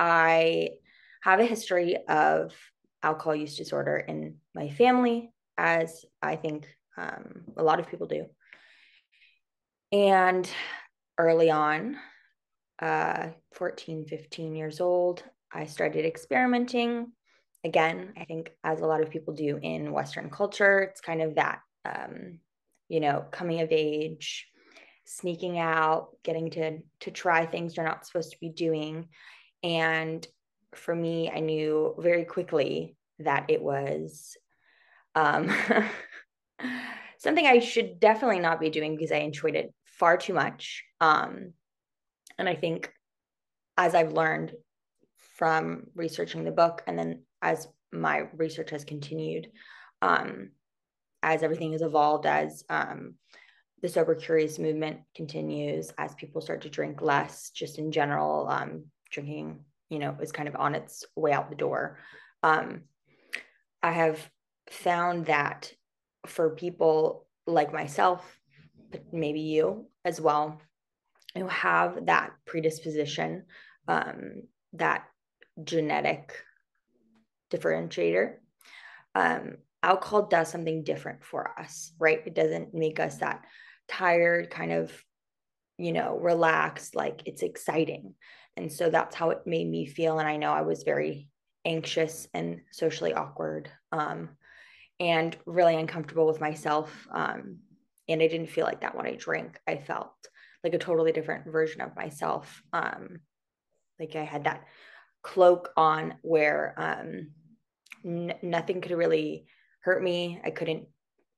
I have a history of alcohol use disorder in my family, as I think um, a lot of people do. And early on, uh, 14, 15 years old, I started experimenting. Again, I think as a lot of people do in Western culture, it's kind of that, um, you know, coming of age, sneaking out, getting to to try things you're not supposed to be doing. And for me, I knew very quickly that it was um, something I should definitely not be doing because I enjoyed it far too much. Um, and I think as I've learned from researching the book, and then as my research has continued, um, as everything has evolved, as um, the sober curious movement continues, as people start to drink less, just in general, um, drinking, you know, is kind of on its way out the door. Um, I have found that for people like myself, but maybe you as well, who have that predisposition, um, that genetic differentiator, um, alcohol does something different for us, right? It doesn't make us that tired, kind of, you know, relaxed, like it's exciting. And so that's how it made me feel. And I know I was very anxious and socially awkward um, and really uncomfortable with myself. Um, and I didn't feel like that when I drank. I felt like a totally different version of myself. Um, like I had that cloak on where um, n- nothing could really hurt me. I couldn't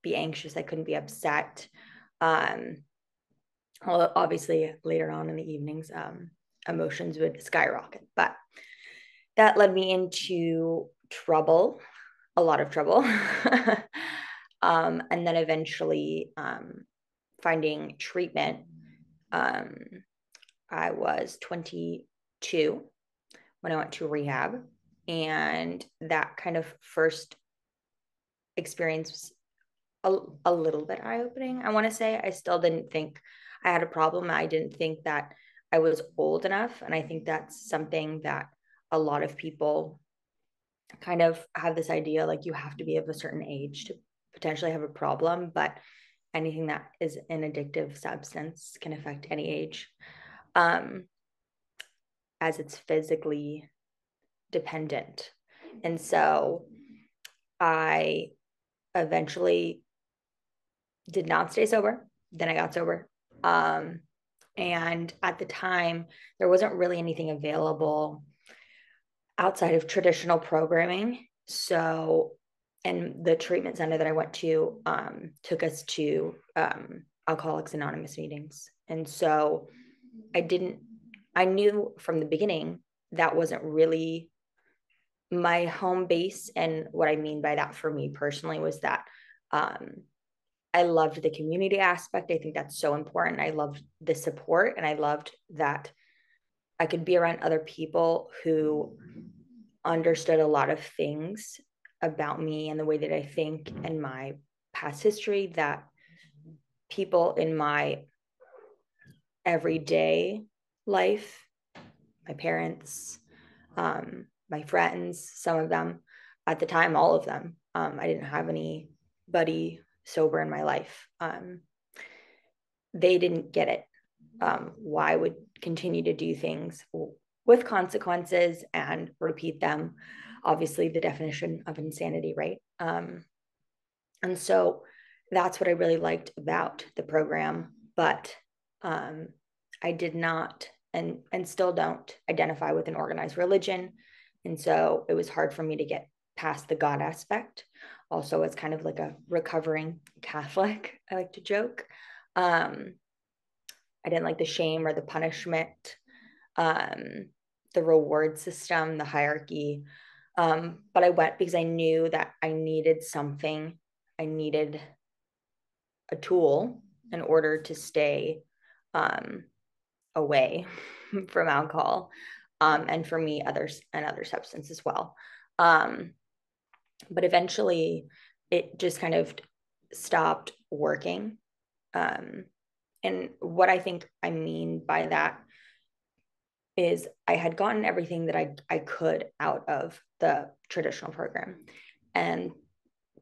be anxious. I couldn't be upset. Um, well, obviously, later on in the evenings, um, emotions would skyrocket. But that led me into trouble, a lot of trouble. um, and then eventually um, finding treatment. Um, I was 22 when I went to rehab. And that kind of first experience was a, a little bit eye opening, I want to say. I still didn't think I had a problem. I didn't think that I was old enough. And I think that's something that a lot of people kind of have this idea like you have to be of a certain age to potentially have a problem, but anything that is an addictive substance can affect any age. Um, as it's physically dependent. And so I eventually did not stay sober. Then I got sober. Um, and at the time, there wasn't really anything available outside of traditional programming. So, and the treatment center that I went to um, took us to um, Alcoholics Anonymous meetings. And so I didn't, I knew from the beginning that wasn't really my home base. And what I mean by that for me personally was that um, I loved the community aspect. I think that's so important. I loved the support and I loved that I could be around other people who understood a lot of things about me and the way that I think and my past history that people in my everyday life, my parents, um, my friends, some of them at the time, all of them. Um, I didn't have anybody sober in my life. Um, they didn't get it um, why would continue to do things with consequences and repeat them. Obviously, the definition of insanity, right? Um, and so that's what I really liked about the program. But um, I did not and and still don't identify with an organized religion, and so it was hard for me to get past the God aspect. Also, as kind of like a recovering Catholic, I like to joke. Um, I didn't like the shame or the punishment, um, the reward system, the hierarchy. Um, but I went because I knew that I needed something. I needed a tool in order to stay um, away from alcohol, um, and for me, others and other substance as well. Um, but eventually, it just kind of stopped working. Um, and what I think I mean by that is I had gotten everything that I I could out of the traditional program, and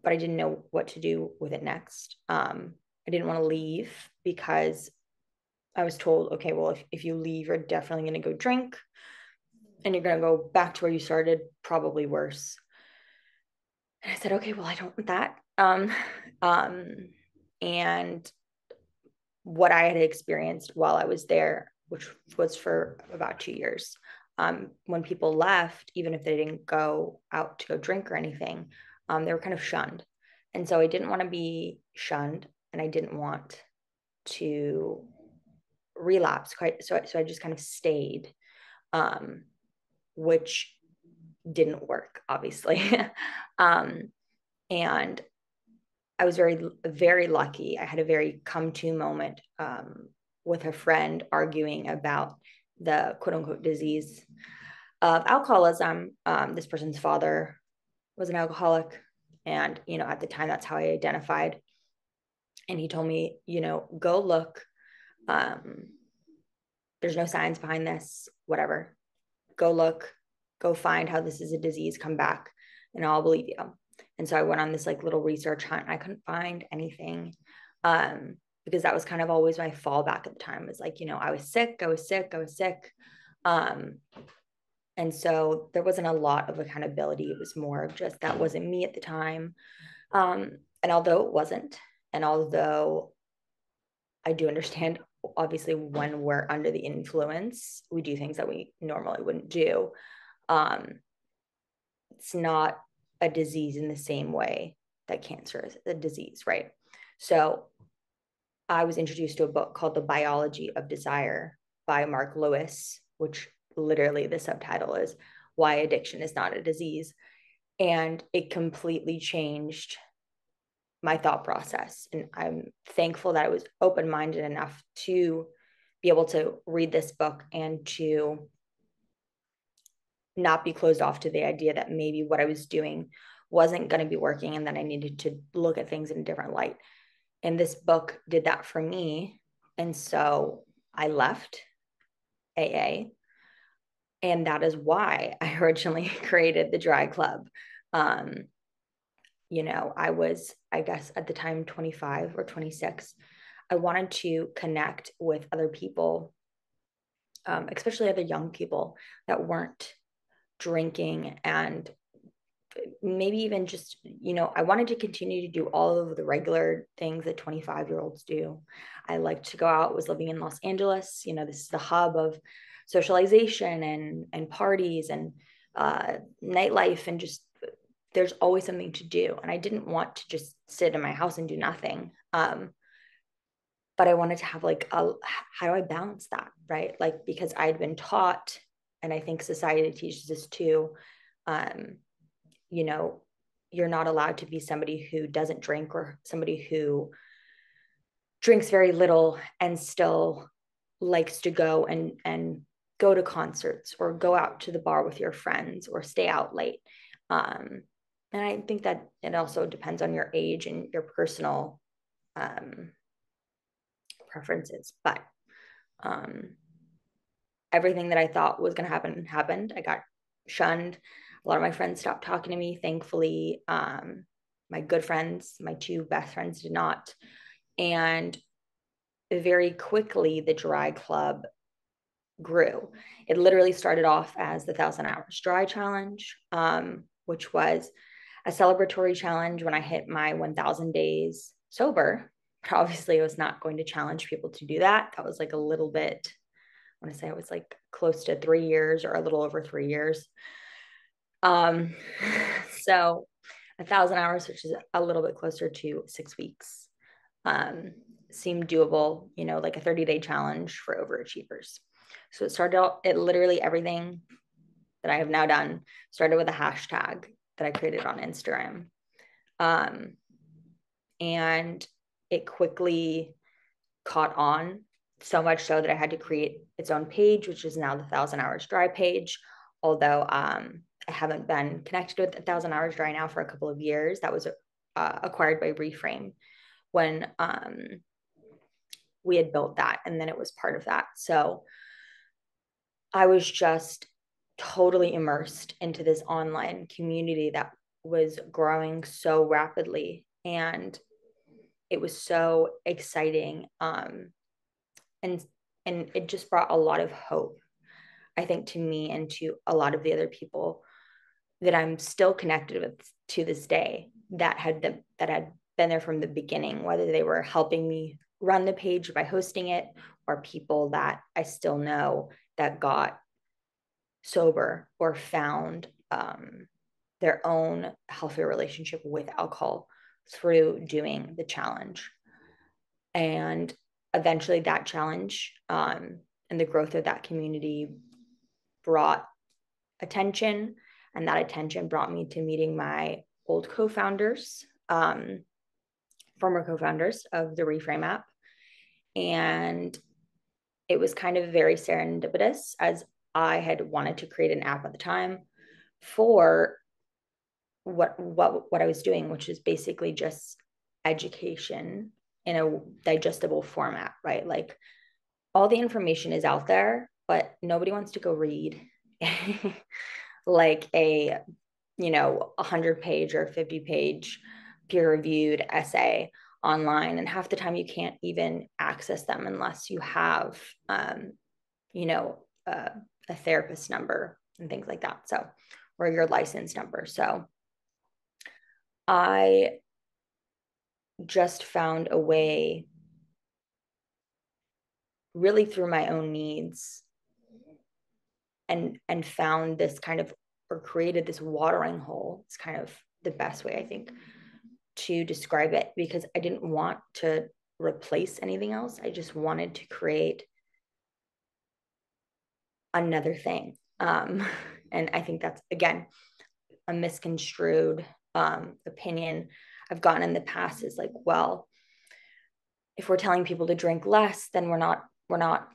but I didn't know what to do with it next. Um, I didn't want to leave because I was told, okay, well, if, if you leave, you're definitely going to go drink and you're going to go back to where you started, probably worse. And I said, okay, well, I don't want that. Um, um, and what I had experienced while I was there, which was for about two years, um, when people left, even if they didn't go out to go drink or anything, um, they were kind of shunned. And so I didn't want to be shunned and I didn't want to relapse quite so so I just kind of stayed um which didn't work obviously. Um and I was very very lucky. I had a very come to moment um with a friend arguing about the quote unquote disease of alcoholism. Um this person's father was an alcoholic and you know at the time that's how I identified. And he told me you know go look um, there's no science behind this, whatever. Go look, go find how this is a disease, come back, and I'll believe you. And so I went on this like little research hunt. I couldn't find anything um, because that was kind of always my fallback at the time. Was like, you know, I was sick, I was sick, I was sick. Um, and so there wasn't a lot of accountability. It was more of just that wasn't me at the time. Um, and although it wasn't, and although I do understand obviously when we're under the influence we do things that we normally wouldn't do um, it's not a disease in the same way that cancer is a disease right so i was introduced to a book called the biology of desire by Marc Lewis which literally the subtitle is why addiction is not a disease and it completely changed my thought process. And I'm thankful that I was open minded enough to be able to read this book and to not be closed off to the idea that maybe what I was doing wasn't going to be working and that I needed to look at things in a different light. And this book did that for me. And so I left AA. And that is why I originally created the Dry Club. Um, you know, I was, I guess at the time, 25 or 26. I wanted to connect with other people, um, especially other young people that weren't drinking and maybe even just, you know, I wanted to continue to do all of the regular things that 25 year olds do. I liked to go out, was living in Los Angeles. You know, this is the hub of socialization and, and parties and uh, nightlife and just there's always something to do. And I didn't want to just sit in my house and do nothing. Um, but I wanted to have like a how do I balance that? Right. Like because I'd been taught, and I think society teaches us too, um, you know, you're not allowed to be somebody who doesn't drink or somebody who drinks very little and still likes to go and and go to concerts or go out to the bar with your friends or stay out late um, and I think that it also depends on your age and your personal um, preferences. But um, everything that I thought was going to happen happened. I got shunned. A lot of my friends stopped talking to me. Thankfully, um, my good friends, my two best friends, did not. And very quickly, the dry club grew. It literally started off as the thousand hours dry challenge, um, which was a celebratory challenge when I hit my 1000 days sober. But obviously, I was not going to challenge people to do that. That was like a little bit, want to say it was like close to three years or a little over three years. Um, so a thousand hours, which is a little bit closer to six weeks, um, seemed doable, you know, like a 30 day challenge for overachievers. So it started out, it literally everything that I have now done started with a hashtag that I created on Instagram. Um, and it quickly caught on so much so that I had to create its own page, which is now the Thousand Hours Dry page. Although um, I haven't been connected with a Thousand Hours Dry now for a couple of years, that was uh, acquired by Reframe when um, we had built that, and then it was part of that. So I was just totally immersed into this online community that was growing so rapidly and it was so exciting um, and and it just brought a lot of hope i think to me and to a lot of the other people that i'm still connected with to this day that had the, that had been there from the beginning whether they were helping me run the page by hosting it or people that i still know that got sober or found um, their own healthier relationship with alcohol through doing the challenge. And eventually, that challenge um, and the growth of that community brought attention, and that attention brought me to meeting my old co founders, um, former co founders of the Reframe app. And it was kind of very serendipitous as I had wanted to create an app at the time for what what what I was doing, which is basically just education in a digestible format, right? Like all the information is out there, but nobody wants to go read like a you know 100 page or 50 page peer reviewed essay online. And half the time you can't even access them unless you have um, you know a therapist number and things like that. So or your license number. So I just found a way, really through my own needs, and and found this kind of or created this watering hole. It's kind of the best way I think to describe it because I didn't want to replace anything else. I just wanted to create another thing. Um, and I think that's again a misconstrued um, opinion I've gotten in the past is like, well, if we're telling people to drink less, then we're not we're not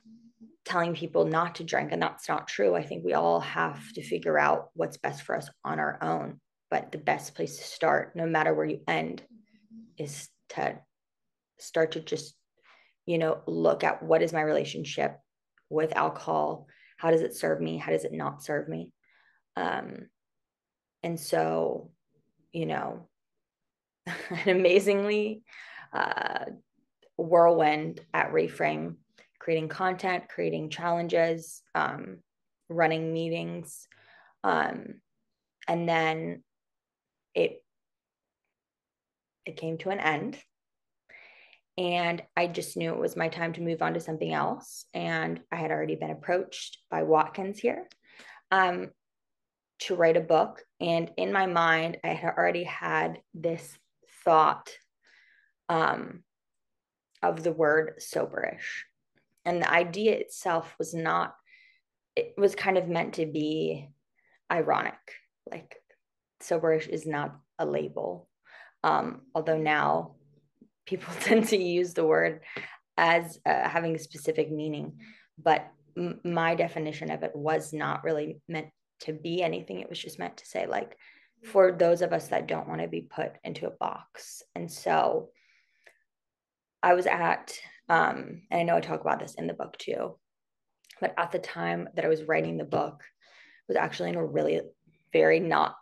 telling people not to drink, and that's not true. I think we all have to figure out what's best for us on our own. But the best place to start, no matter where you end, is to start to just, you know, look at what is my relationship with alcohol? How does it serve me? How does it not serve me? Um, and so you know, an amazingly uh, whirlwind at Reframe, creating content, creating challenges, um, running meetings. Um, and then it it came to an end and i just knew it was my time to move on to something else and i had already been approached by watkins here um, to write a book. And in my mind, I had already had this thought um, of the word soberish. And the idea itself was not, it was kind of meant to be ironic. Like, soberish is not a label. Um, although now people tend to use the word as uh, having a specific meaning. But m- my definition of it was not really meant to be anything. It was just meant to say, like, for those of us that don't want to be put into a box. And so I was at, um, and I know I talk about this in the book too, but at the time that I was writing the book, I was actually in a really very not,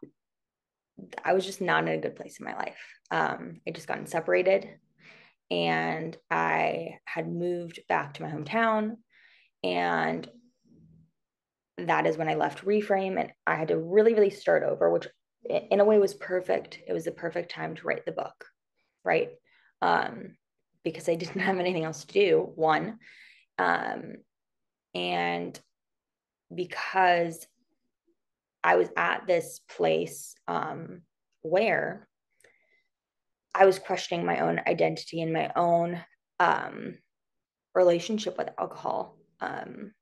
I was just not in a good place in my life. Um, I just gotten separated and I had moved back to my hometown and that is when I left Reframe and I had to really, really start over, which in a way was perfect. It was the perfect time to write the book, right? Um, because I didn't have anything else to do, one. Um, and because I was at this place um, where I was questioning my own identity and my own um, relationship with alcohol. Um,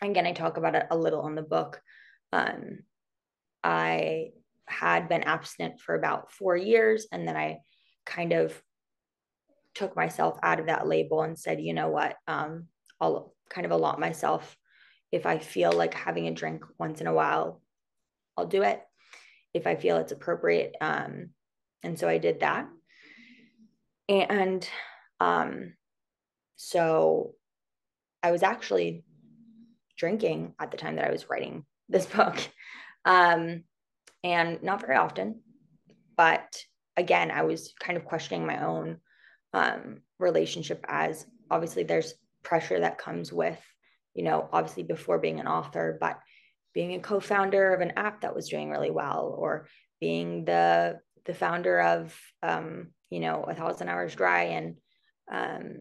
again, I talk about it a little in the book. Um, I had been abstinent for about four years, and then I kind of took myself out of that label and said, you know what, um, I'll kind of allot myself. If I feel like having a drink once in a while, I'll do it. If I feel it's appropriate. Um, and so I did that. And um, so I was actually drinking at the time that I was writing this book. Um, and not very often, but again, I was kind of questioning my own um, relationship as obviously there's pressure that comes with, you know, obviously before being an author, but being a co-founder of an app that was doing really well, or being the the founder of um, you know a thousand hours dry, and um,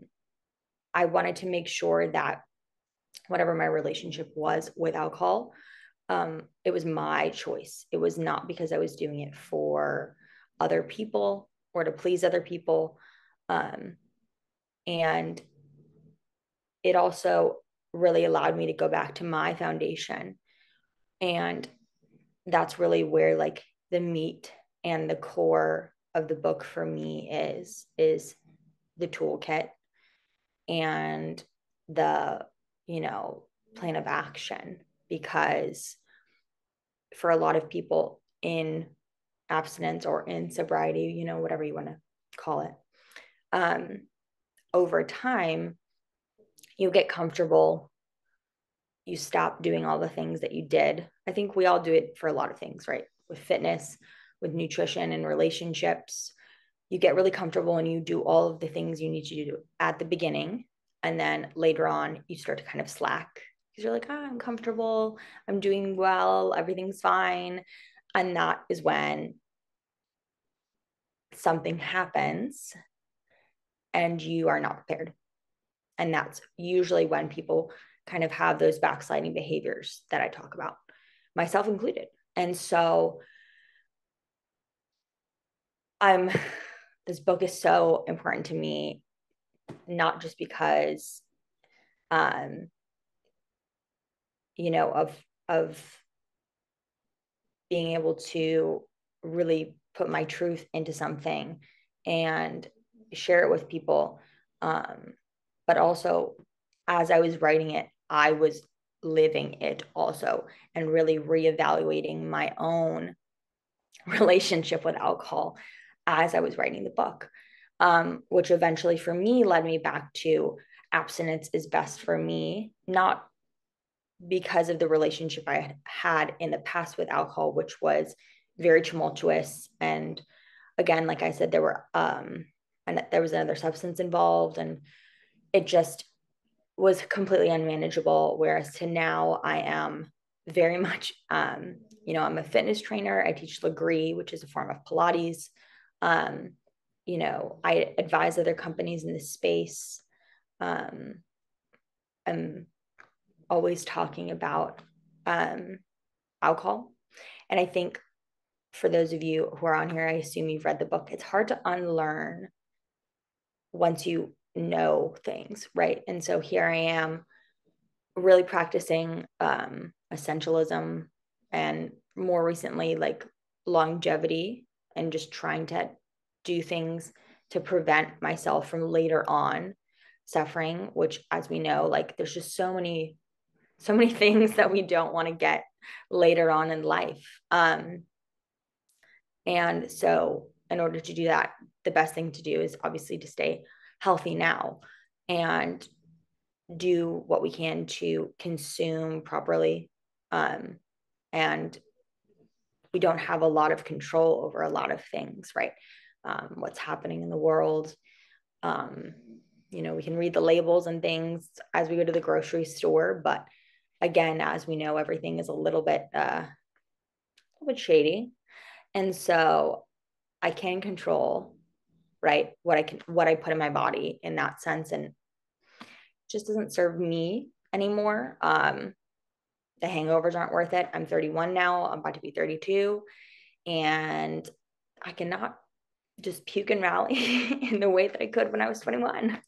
I wanted to make sure that whatever my relationship was with alcohol, um, it was my choice. It was not because I was doing it for other people or to please other people. Um, and it also really allowed me to go back to my foundation. And that's really where like the meat and the core of the book for me is is the toolkit and the you know plan of action because for a lot of people in abstinence or in sobriety, you know, whatever you want to call it, um, over time, you get comfortable. You stop doing all the things that you did. I think we all do it for a lot of things, right? With fitness, with nutrition and relationships. You get really comfortable and you do all of the things you need to do at the beginning. And then later on, you start to kind of slack because you're like, oh, I'm comfortable, I'm doing well, everything's fine. And that is when something happens and you are not prepared. And that's usually when people kind of have those backsliding behaviors that I talk about, myself included. And so I'm this book is so important to me, not just because um you know of of being able to really put my truth into something and share it with people. Um, but also as i was writing it i was living it also and really reevaluating my own relationship with alcohol as i was writing the book um, which eventually for me led me back to abstinence is best for me not because of the relationship I had in the past with alcohol, which was very tumultuous. And again, like I said, there were um and there was another substance involved and it just was completely unmanageable. Whereas to now I am very much um, you know, I'm a fitness trainer. I teach Lagree, which is a form of Pilates. Um, you know, I advise other companies in this space. Um, I'm always talking about um, alcohol. And I think for those of you who are on here, I assume you've read the book. It's hard to unlearn once you know things, right? And so here I am really practicing um, essentialism and more recently, like longevity and just trying to do things to prevent myself from later on suffering, which, as we know, like there's just so many so many things that we don't want to get later on in life. Um, and so, in order to do that, the best thing to do is obviously to stay healthy now and do what we can to consume properly. Um, and we don't have a lot of control over a lot of things, right? Um, what's happening in the world. Um, you know, we can read the labels and things as we go to the grocery store, but again, as we know, everything is a little bit uh, a little bit shady, and so I can control right what I can what I put in my body in that sense, and just doesn't serve me anymore. Um, the hangovers aren't worth it. I'm 31 now. I'm about to be 32, and I cannot just puke and rally in the way that I could when I was 21.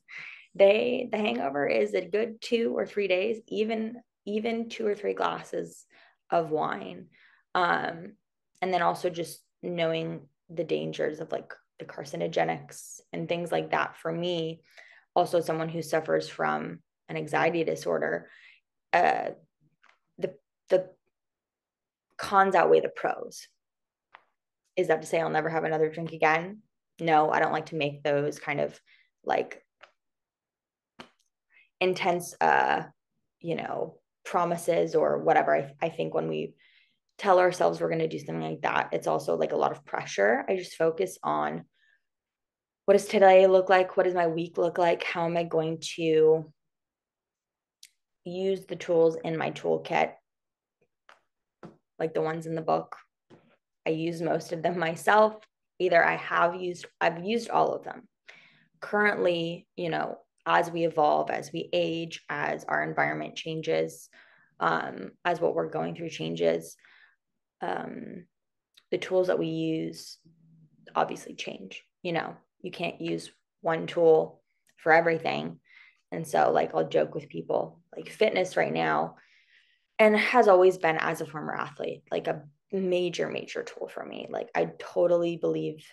They the hangover is a good two or three days, even even two or three glasses of wine. Um, and then also just knowing the dangers of like the carcinogenics and things like that for me, also someone who suffers from an anxiety disorder, uh, the the cons outweigh the pros. Is that to say I'll never have another drink again? No, I don't like to make those kind of like intense uh, you know, promises or whatever. I, I think when we tell ourselves we're going to do something like that, it's also like a lot of pressure. I just focus on what does today look like? What does my week look like? How am I going to use the tools in my toolkit, like the ones in the book? I use most of them myself. Either I have used, I've used all of them. Currently, you know, as we evolve, as we age, as our environment changes, um, as what we're going through changes, um, the tools that we use obviously change. You know, you can't use one tool for everything. And so, like, I'll joke with people like fitness right now, and has always been as a former athlete, like a major, major tool for me. Like, I totally believe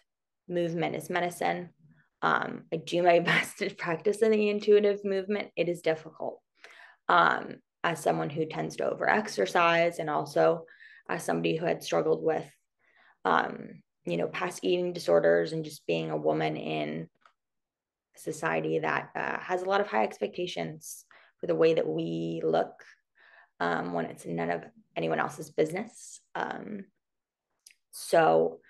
movement is medicine. Um, I do my best to practice in the intuitive movement. It is difficult. Um, as someone who tends to overexercise and also as somebody who had struggled with um, you know past eating disorders and just being a woman in a society that uh, has a lot of high expectations for the way that we look um, when it's none of anyone else's business um, so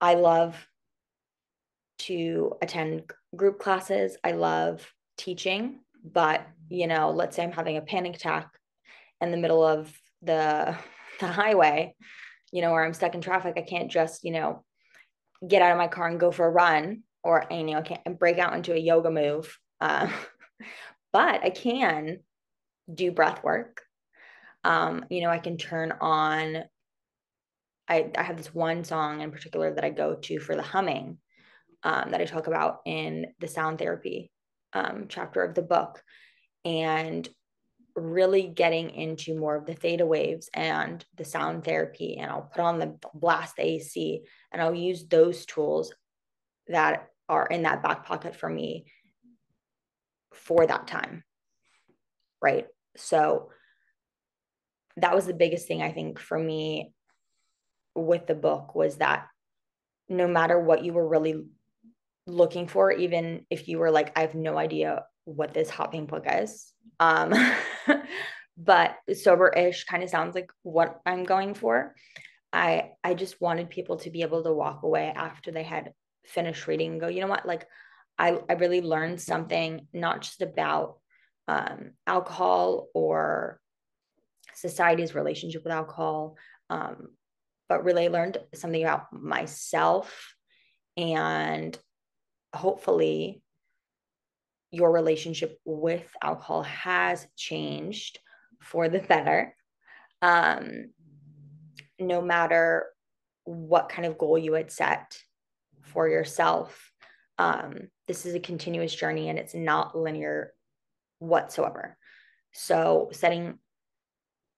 i love to attend group classes i love teaching but you know let's say i'm having a panic attack in the middle of the the highway you know, or I'm stuck in traffic, I can't just, you know, get out of my car and go for a run or, you know, I can't break out into a yoga move. Uh, but I can do breath work. Um, you know, I can turn on, I, I have this one song in particular that I go to for the humming um, that I talk about in the sound therapy um, chapter of the book. And really getting into more of the theta waves and the sound therapy and I'll put on the blast AC and I'll use those tools that are in that back pocket for me for that time. Right? So that was the biggest thing I think for me with the book was that no matter what you were really looking for even if you were like I have no idea what this hot pink book is um, but sober-ish kind of sounds like what I'm going for. I I just wanted people to be able to walk away after they had finished reading and go, you know what, like I, I really learned something not just about um, alcohol or society's relationship with alcohol, um, but really learned something about myself and hopefully your relationship with alcohol has changed for the better. Um, no matter what kind of goal you had set for yourself, um, this is a continuous journey and it's not linear whatsoever. So, setting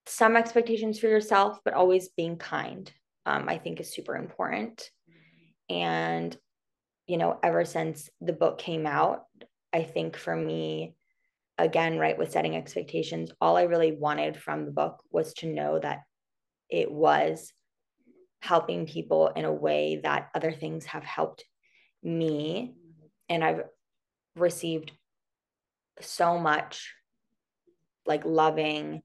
some expectations for yourself, but always being kind, um, I think is super important. And, you know, ever since the book came out, I think for me, again, right, with setting expectations, all I really wanted from the book was to know that it was helping people in a way that other things have helped me. And I've received so much like loving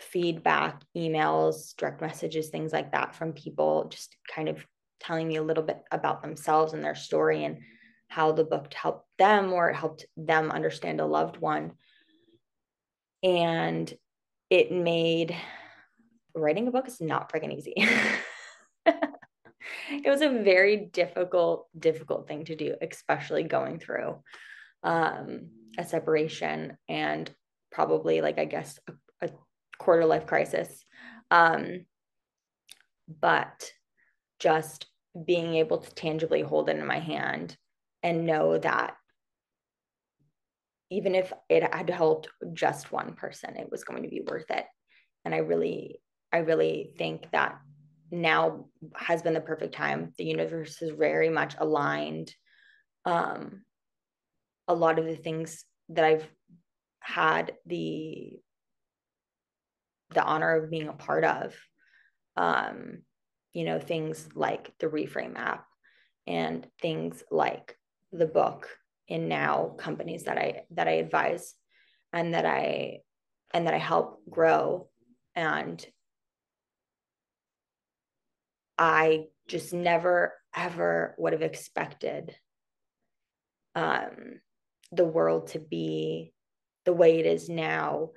feedback, emails, direct messages, things like that from people just kind of telling me a little bit about themselves and their story and how the book helped them or it helped them understand a loved one. And it made writing a book is not freaking easy. it was a very difficult, difficult thing to do, especially going through um, a separation and probably, like, I guess, a, a quarter life crisis. Um, but just being able to tangibly hold it in my hand and know that even if it had helped just one person, it was going to be worth it. And I really, I really think that now has been the perfect time. The universe is very much aligned. Um, a lot of the things that I've had the the honor of being a part of, um, you know, things like the Reframe app and things like the book and now companies that I that I advise and that I and that I help grow and I just never ever would have expected um, the world to be the way it is now.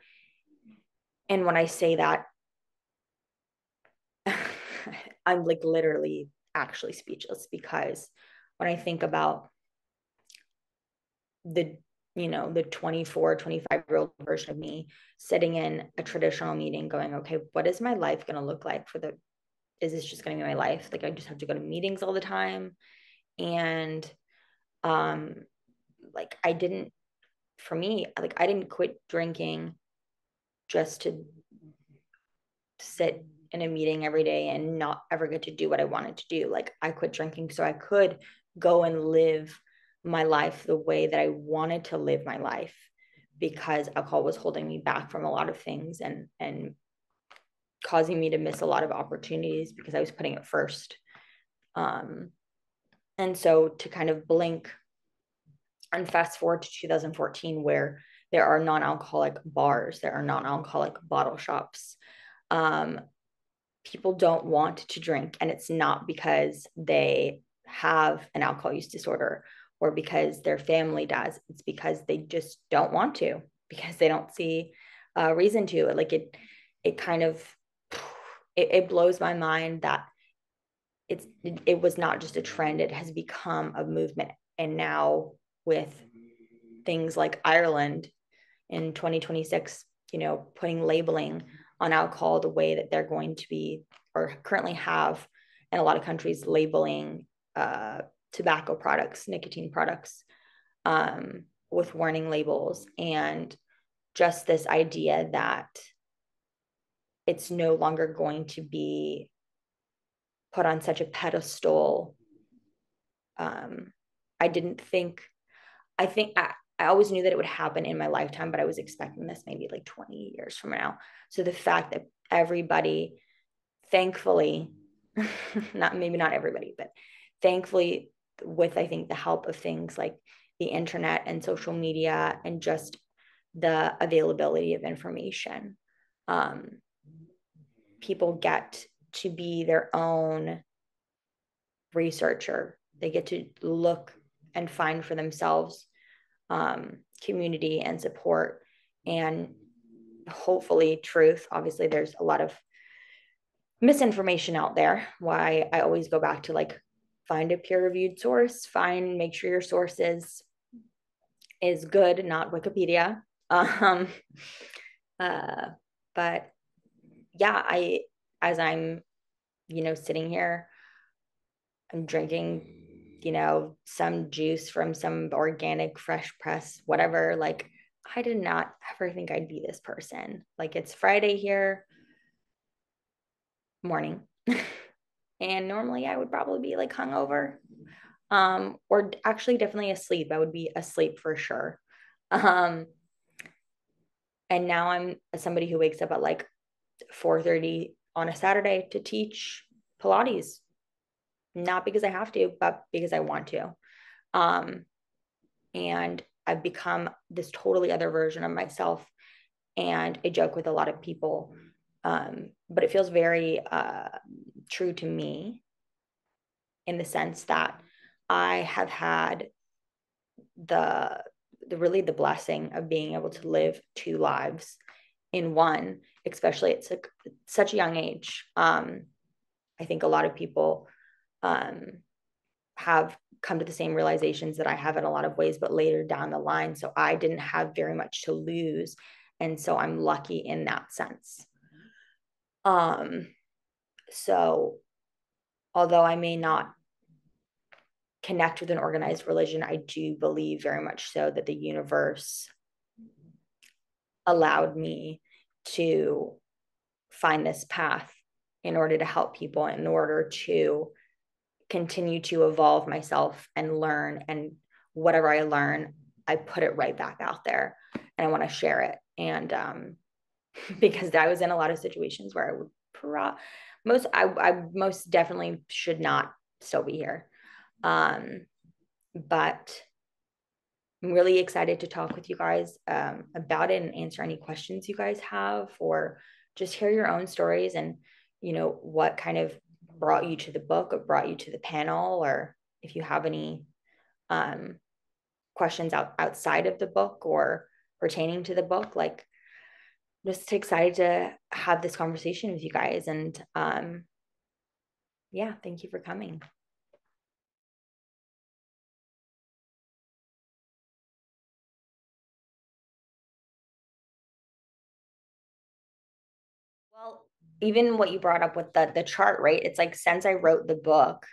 And when I say that, I'm like literally actually speechless because when I think about the you know the 24 25 year old version of me sitting in a traditional meeting going okay what is my life going to look like for the is this just going to be my life? Like i just have to go to meetings all the time. And um like i didn't for me like i didn't quit drinking just to sit in a meeting every day and not ever get to do what i wanted to do like i quit drinking so i could go and live my life the way that I wanted to live my life because alcohol was holding me back from a lot of things and and causing me to miss a lot of opportunities because I was putting it first. Um, and so to kind of blink and fast forward to 2014, where there are non alcoholic bars, there are non alcoholic bottle shops. Um, people don't want to drink, and it's not because they have an alcohol use disorder or because their family does. It's because they just don't want to, because they don't see a reason to. Like it, it kind of, it, it blows my mind that it's it, it was not just a trend; it has become a movement. And now with things like Ireland in 2026, you know, putting labeling on alcohol the way that they're going to be or currently have in a lot of countries labeling uh, tobacco products, nicotine products um, with warning labels, and just this idea that it's no longer going to be put on such a pedestal. Um, I didn't think, I think I, I always knew that it would happen in my lifetime, but I was expecting this maybe like 20 years from now. So the fact that everybody, thankfully, not maybe not everybody, but thankfully with I think the help of things like the internet and social media and just the availability of information. Um, people get to be their own researcher. They get to look and find for themselves um, community and support and hopefully truth. Obviously, there's a lot of misinformation out there. Why I always go back to like find a peer reviewed source, find, make sure your source is, is good, not Wikipedia. Um, uh, but yeah, I, as I'm, you know, sitting here, I'm drinking, you know, some juice from some organic, fresh press, whatever. Like, I did not ever think I'd be this person. Like, it's Friday here, morning. and normally I would probably be like hungover, um, or actually definitely asleep. I would be asleep for sure. Um, and now I'm somebody who wakes up at like 4:30 on a Saturday to teach Pilates, not because I have to, but because I want to. Um, and I've become this totally other version of myself. And I joke with a lot of people um, but it feels very uh, true to me in the sense that I have had the the really the blessing of being able to live two lives in one, especially at such, a young age. Um, I think a lot of people um, have come to the same realizations that I have in a lot of ways, but later down the line. So I didn't have very much to lose. And so I'm lucky in that sense. Um, so, although I may not connect with an organized religion, I do believe very much so that the universe allowed me to find this path in order to help people, in order to continue to evolve myself and learn. And whatever I learn, I put it right back out there and I want to share it. And um, because I was in a lot of situations where I would pro most I, I most definitely should not still be here. Um, but I'm really excited to talk with you guys um, about it and answer any questions you guys have, or just hear your own stories and you know what kind of brought you to the book or brought you to the panel, or if you have any um, questions out, outside of the book or pertaining to the book, like just excited to have this conversation with you guys. And um, yeah, thank you for coming. Even what you brought up with the the chart, right? It's like since I wrote the book,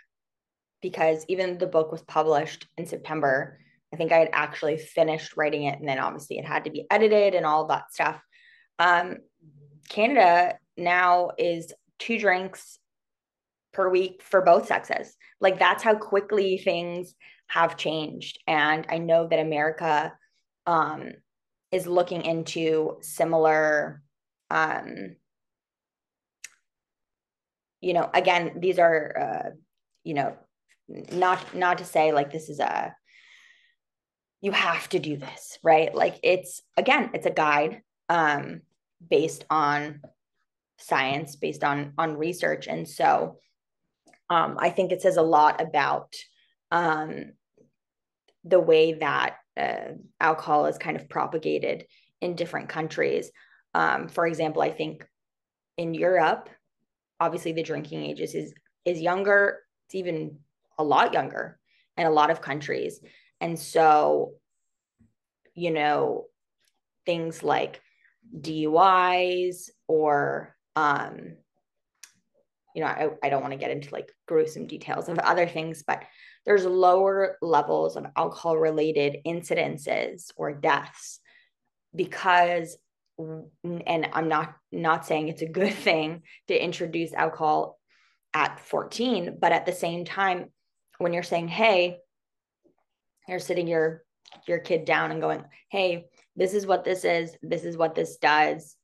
because even the book was published in September, I think I had actually finished writing it, and then obviously it had to be edited and all that stuff. Um, Canada now is two drinks per week for both sexes. Like that's how quickly things have changed, and I know that America um, is looking into similar. Um, you know, again, these are, uh, you know, not not to say like this is a you have to do this, right? Like it's again, it's a guide um based on science, based on on research. And so um I think it says a lot about um the way that uh, alcohol is kind of propagated in different countries. Um, for example, I think in Europe, obviously the drinking ages is is, younger. It's even a lot younger in a lot of countries. And so, you know, things like DUIs or, um, you know, I, I don't want to get into like gruesome details of other things, but there's lower levels of alcohol related incidences or deaths because and I'm not not saying it's a good thing to introduce alcohol at 14, but at the same time, when you're saying, hey, you're sitting your your kid down and going, hey, this is what this is, this is what this does,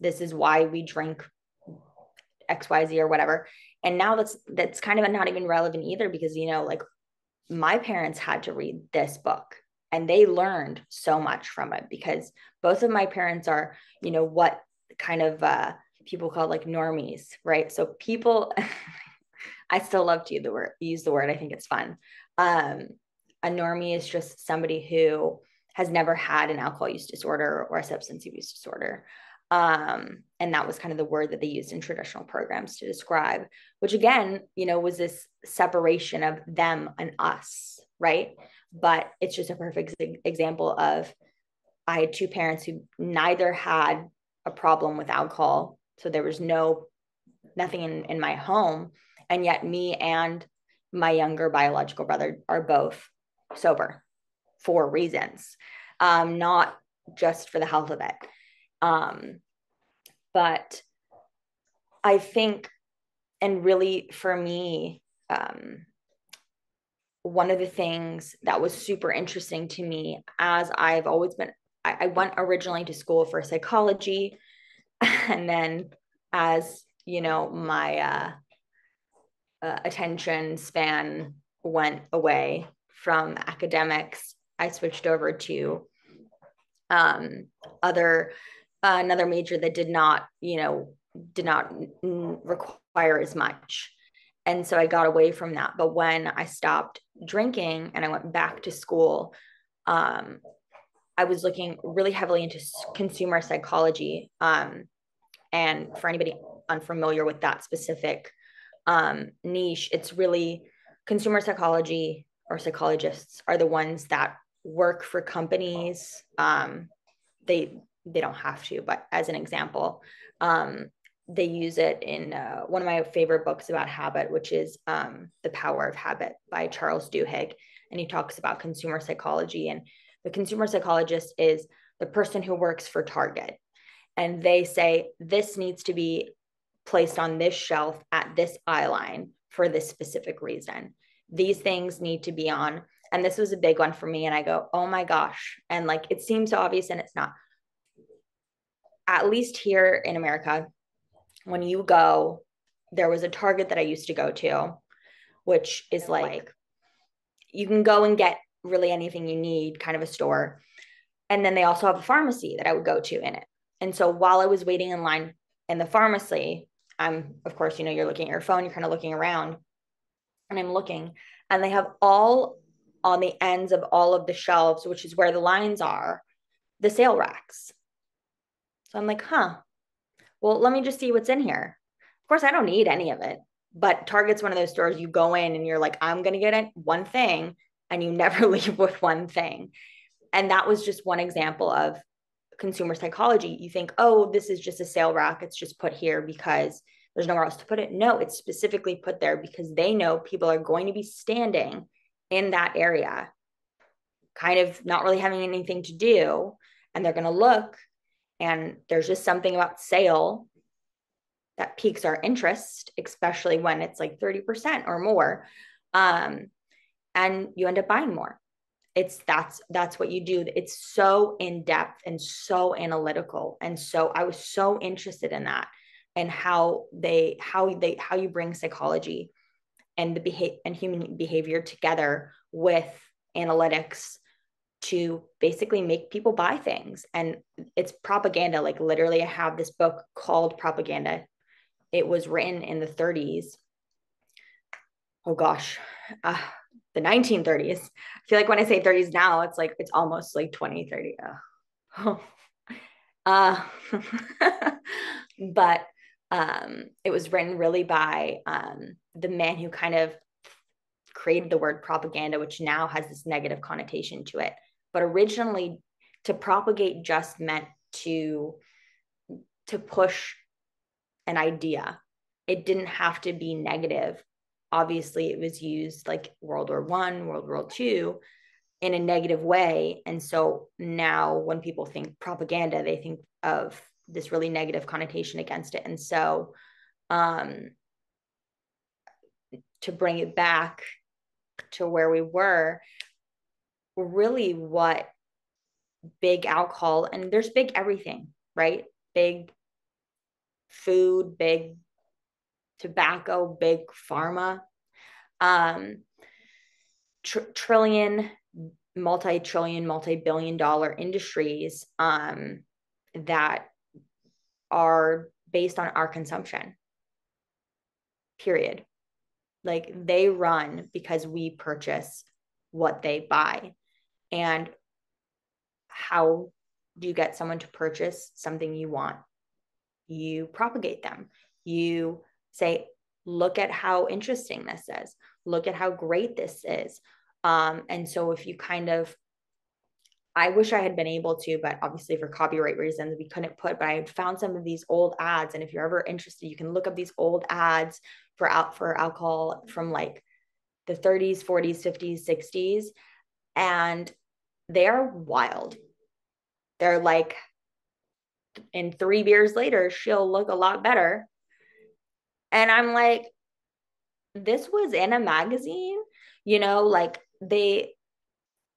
this is why we drink XYZ or whatever. And now that's that's kind of not even relevant either because you know, like my parents had to read this book and they learned so much from it because both of my parents are, you know, what kind of uh people call like normies, right? So people I still love to use the word use the word. I think it's fun. Um, a normie is just somebody who has never had an alcohol use disorder or a substance abuse disorder. Um, and that was kind of the word that they used in traditional programs to describe, which again, you know, was this separation of them and us, right? But it's just a perfect example of I had two parents who neither had a problem with alcohol. So there was no nothing in, in my home and yet, me and my younger biological brother are both sober for reasons, um, not just for the health of it. Um, but I think, and really for me, um, one of the things that was super interesting to me as I've always been, I, I went originally to school for psychology. And then as, you know, my, uh, uh, attention span went away from academics. I switched over to um, other uh, another major that did not, you know, did not require as much. And so I got away from that. But when I stopped drinking and I went back to school, um, I was looking really heavily into consumer psychology. Um, and for anybody unfamiliar with that specific um, niche, it's really consumer psychology or psychologists are the ones that work for companies. Um, they they don't have to, but as an example, um, they use it in uh, one of my favorite books about habit, which is um, The Power of Habit by Charles Duhigg. And he talks about consumer psychology. And the consumer psychologist is the person who works for Target. And they say, this needs to be placed on this shelf at this eye line for this specific reason. These things need to be on. And this was a big one for me. And I go, oh my gosh. And like it seems obvious and it's not. At least here in America, when you go, there was a Target that I used to go to, which is like, you can go and get really anything you need kind of a store. And then they also have a pharmacy that I would go to in it. And so while I was waiting in line in the pharmacy, I'm, of course, you know, you're looking at your phone, you're kind of looking around, and I'm looking, and they have all on the ends of all of the shelves, which is where the lines are, the sale racks. So I'm like, huh, well, let me just see what's in here. Of course, I don't need any of it, but Target's one of those stores you go in and you're like, I'm going to get it one thing, and you never leave with one thing. And that was just one example of consumer psychology. You think, oh, this is just a sale rack. It's just put here because there's nowhere else to put it. No, it's specifically put there because they know people are going to be standing in that area, kind of not really having anything to do. And they're going to look, and there's just something about sale that piques our interest, especially when it's like 30% or more. Um, and you end up buying more it's that's that's what you do it's so in depth and so analytical and so i was so interested in that and how they how they how you bring psychology and the behavior and human behavior together with analytics to basically make people buy things and it's propaganda like literally i have this book called propaganda it was written in the 30s oh gosh uh, the 1930s. I feel like when I say 30s now, it's like it's almost like 2030. Oh. uh, but um, it was written really by um, the man who kind of created the word propaganda, which now has this negative connotation to it. But originally, to propagate just meant to to push an idea. It didn't have to be negative obviously it was used like World War One, World War Two in a negative way. And so now when people think propaganda, they think of this really negative connotation against it. And so um, to bring it back to where we were, really what big alcohol and there's big everything, right? Big food, big tobacco, big pharma, um, tr- trillion, multi trillion, multi billion dollar industries um, that are based on our consumption. Period. Like they run because we purchase what they buy. And how do you get someone to purchase something you want? You propagate them. You say, look at how interesting this is. Look at how great this is. Um, and so if you kind of I wish I had been able to, but obviously for copyright reasons, we couldn't put. But I found some of these old ads, and if you're ever interested, you can look up these old ads for out for alcohol from like the 30s, 40s, 50s, 60s, and they're wild. They're like, in three beers later, she'll look a lot better and I'm like, this was in a magazine, you know, like they,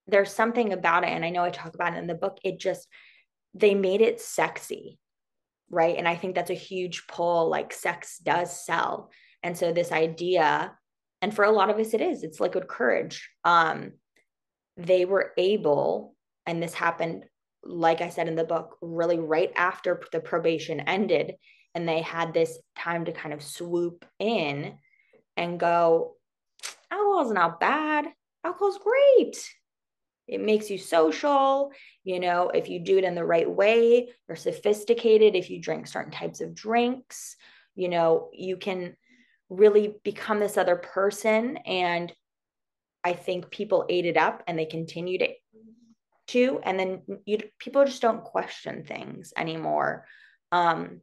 there's something about it. And I know I talk about it in the book. It just, they made it sexy. Right. And I think that's a huge pull. Like sex does sell. And so this idea, and for a lot of us, it is, it's liquid courage. Um, they were able, and this happened, like I said in the book, really right after the probation ended and they had this time to kind of swoop in and go, alcohol's not bad. Alcohol's great. It makes you social. You know, if you do it in the right way, you're sophisticated. If you drink certain types of drinks, you know, you can really become this other person. And I think people ate it up and they continued it to. And then you people just don't question things anymore. Um,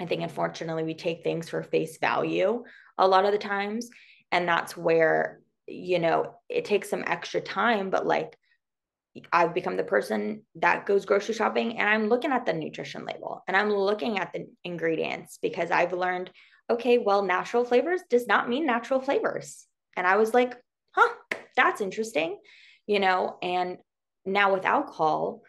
I think unfortunately we take things for face value a lot of the times. And that's where, you know, it takes some extra time, but like I've become the person that goes grocery shopping and I'm looking at the nutrition label and I'm looking at the ingredients because I've learned, okay, well, natural flavors does not mean natural flavors. And I was like, huh, that's interesting, you know, and now with alcohol,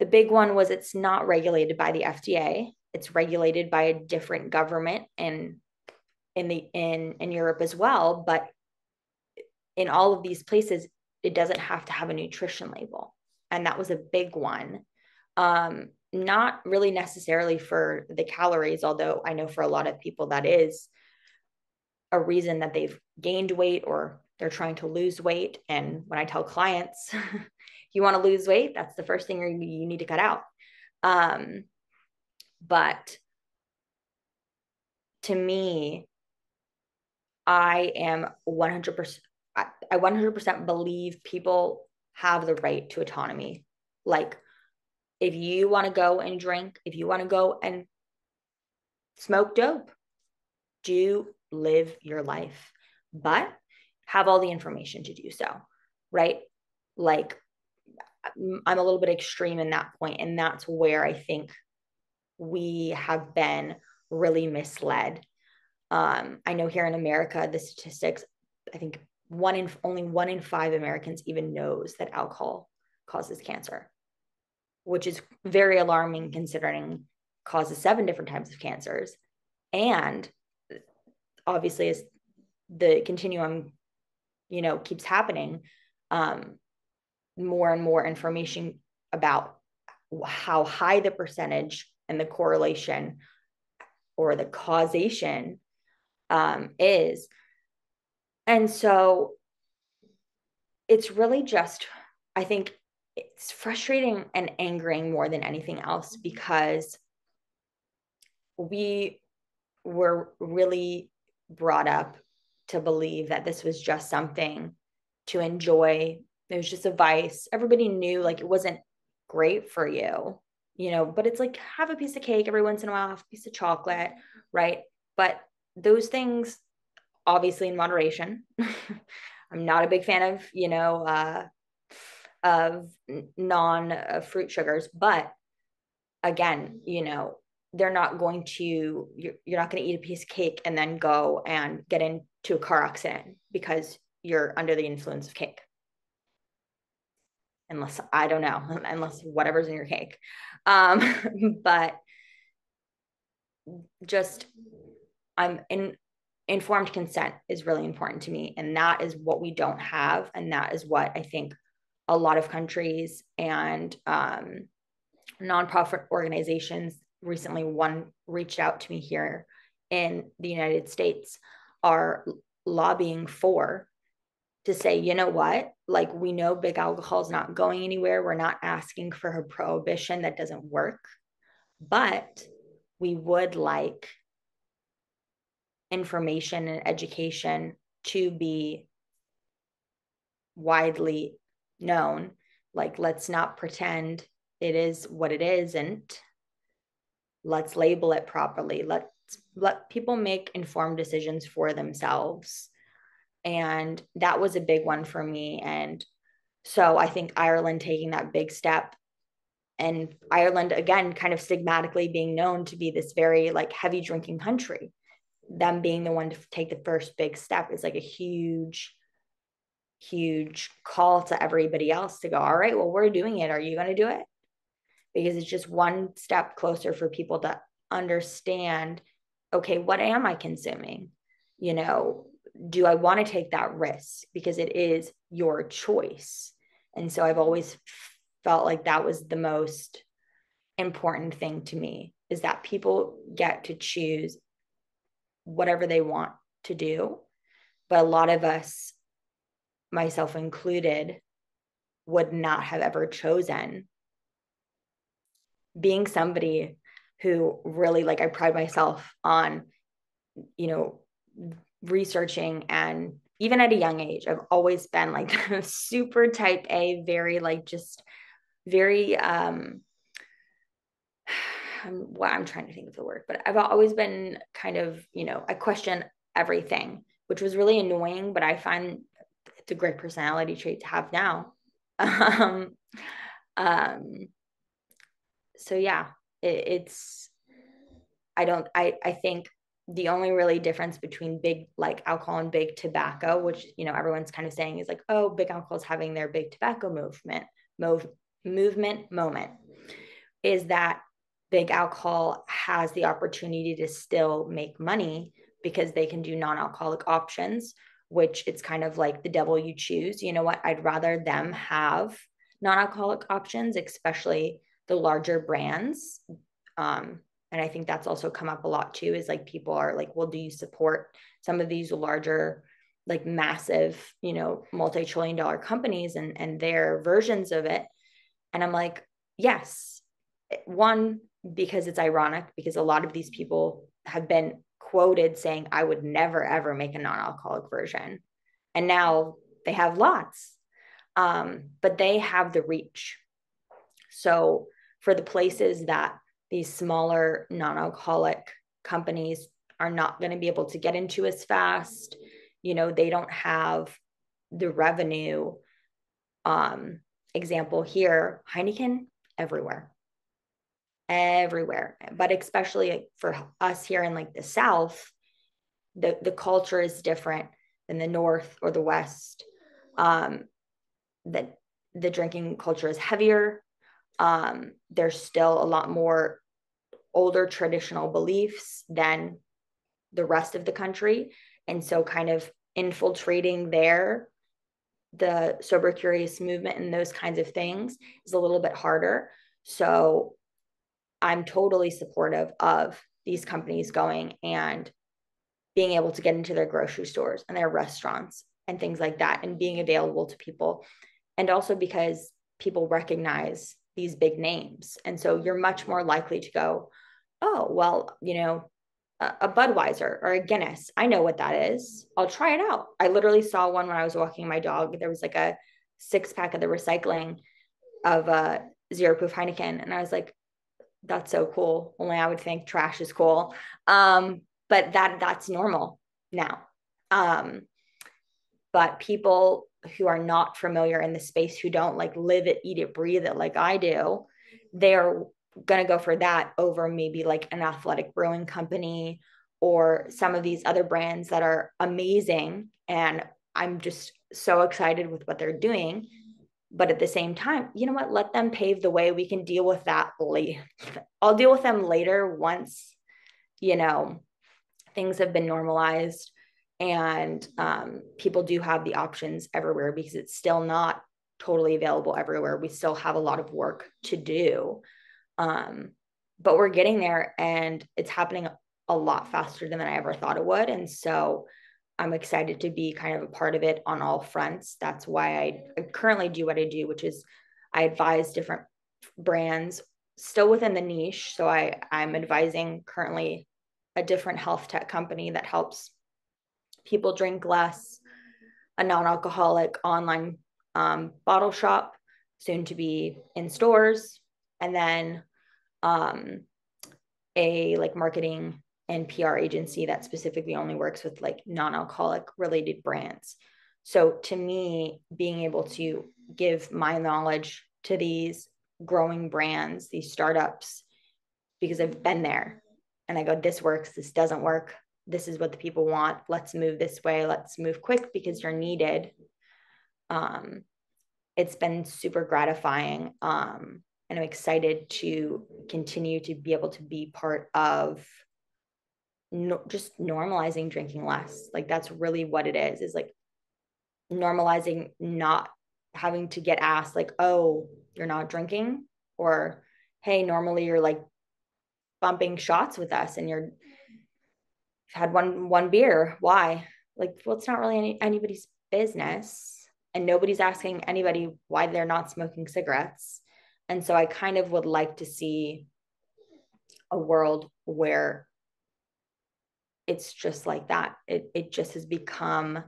the big one was it's not regulated by the FDA it's regulated by a different government and in the in in Europe as well but in all of these places it doesn't have to have a nutrition label. And that was a big one. Um, not really necessarily for the calories, although I know for a lot of people that is a reason that they've gained weight or they're trying to lose weight. And when I tell clients, you want to lose weight, that's the first thing you need to cut out. Um, but to me, I am 100%, I, I 100% believe people have the right to autonomy. Like, if you want to go and drink, if you want to go and smoke dope, do live your life, but have all the information to do so, right? Like, I'm a little bit extreme in that point, and that's where I think we have been really misled. Um, I know here in America, the statistics, I think one in only one in five Americans even knows that alcohol causes cancer, which is very alarming considering causes seven different types of cancers. And obviously, as the continuum, you know, keeps happening, um, more and more information about how high the percentage and the correlation or the causation um, is. And so it's really just, I think it's frustrating and angering more than anything else because we were really brought up to believe that this was just something to enjoy. It was just a vice. Everybody knew like it wasn't great for you you know, but it's like have a piece of cake every once in a while, have a piece of chocolate, right? But those things, obviously in moderation. I'm not a big fan of, you know, uh, of non uh, fruit sugars, but again, you know, they're not going to, you're, you're not going to eat a piece of cake and then go and get into a car accident because you're under the influence of cake unless I don't know, unless whatever's in your cake. Um, but just I'm in informed consent is really important to me. And that is what we don't have. And that is what I think a lot of countries and um, nonprofit organizations recently one reached out to me here in the United States are lobbying for to say, you know what? Like, we know big alcohol is not going anywhere. We're not asking for a prohibition that doesn't work, but we would like information and education to be widely known. Like, let's not pretend it is what it isn't. Let's label it properly. Let's let people make informed decisions for themselves and that was a big one for me. And so I think Ireland taking that big step and Ireland, again, kind of stigmatically being known to be this very like heavy drinking country, them being the one to take the first big step is like a huge, huge call to everybody else to go, all right, well, we're doing it. Are you going to do it? Because it's just one step closer for people to understand okay, what am I consuming? You know, do I want to take that risk? Because it is your choice. And so I've always felt like that was the most important thing to me is that people get to choose whatever they want to do. But a lot of us, myself included, would not have ever chosen being somebody who really like I pride myself on, you know, researching and even at a young age i've always been like super type a very like just very um what I'm trying to think of the word, but I've always been kind of, you know, I question everything, which was really annoying, but I find it's a great personality trait to have now. um, um, so yeah, it, it's, I don't, I, I think the only really difference between big like alcohol and big tobacco, which you know everyone's kind of saying is like, oh, big alcohol is having their big tobacco movement, move, movement moment, is that big alcohol has the opportunity to still make money because they can do non-alcoholic options which it's kind of like the devil you choose. You know what? I'd rather them have non-alcoholic options, especially the larger brands. Um, and I think that's also come up a lot too, is like people are like, well, do you support some of these larger, like massive, you know, multi-trillion dollar companies and and their versions of it? And I'm like, yes. One, because it's ironic, because a lot of these people have been quoted saying, I would never ever make a non-alcoholic version. And now they have lots. Um, but they have the reach. So for the places that these smaller non-alcoholic companies are not going to be able to get into as fast, you know, they don't have the revenue. Um, example here, Heineken everywhere. Everywhere. But especially for us here in like the south the the culture is different than the north or the west. Um that the drinking culture is heavier um there's still a lot more older traditional beliefs than the rest of the country and so kind of infiltrating there the sober curious movement and those kinds of things is a little bit harder so I'm totally supportive of these companies going and being able to get into their grocery stores and their restaurants and things like that and being available to people. And also because people recognize these big names. And so you're much more likely to go, oh, well, you know, a, Budweiser or a Guinness. I know what that is. I'll try it out. I literally saw one when I was walking my dog. There was like a six pack of the recycling of a zero proof Heineken. And I was like, that's so cool. Only I would think trash is cool. Um, but that that's normal now. Um, but people who are not familiar in the space, who don't like live it, eat it, breathe it like I do, mm-hmm. they're gonna go for that over maybe like an athletic brewing company or some of these other brands that are amazing. And I'm just so excited with what they're doing. But at the same time you know what? Let them pave the way. We can deal with that later i'll deal with them later once you know things have been normalized and um, people do have the options everywhere because it's still not totally available everywhere we still have a lot of work to do um, but we're getting there and it's happening a lot faster than i ever thought it would and so I'm excited to be kind of a part of it on all fronts. That's why I, I currently do what I do, which is I advise different brands still within the niche. So I I'm advising currently a different health tech company that helps people drink less, a non-alcoholic online um, bottle shop, soon to be in stores, and then um, a like marketing and PR agency that specifically only works with like non-alcoholic related brands. So to me, being able to give my knowledge to these growing brands, these startups, because I've been there and I go, this works, this doesn't work. This is what the people want. Let's move this way. Let's move quick because you're needed. Um, it's been super gratifying. Um, and I'm excited to continue to be able to be part of no, just normalizing drinking less. Like that's really what it is. Is like normalizing not having to get asked like, "Oh, you're not drinking," or "Hey, normally you're like bumping shots with us and you're had one one beer. Why?" Like, well, it's not really any, anybody's business, and nobody's asking anybody why they're not smoking cigarettes. And so I kind of would like to see a world where it's just like that. It it just has become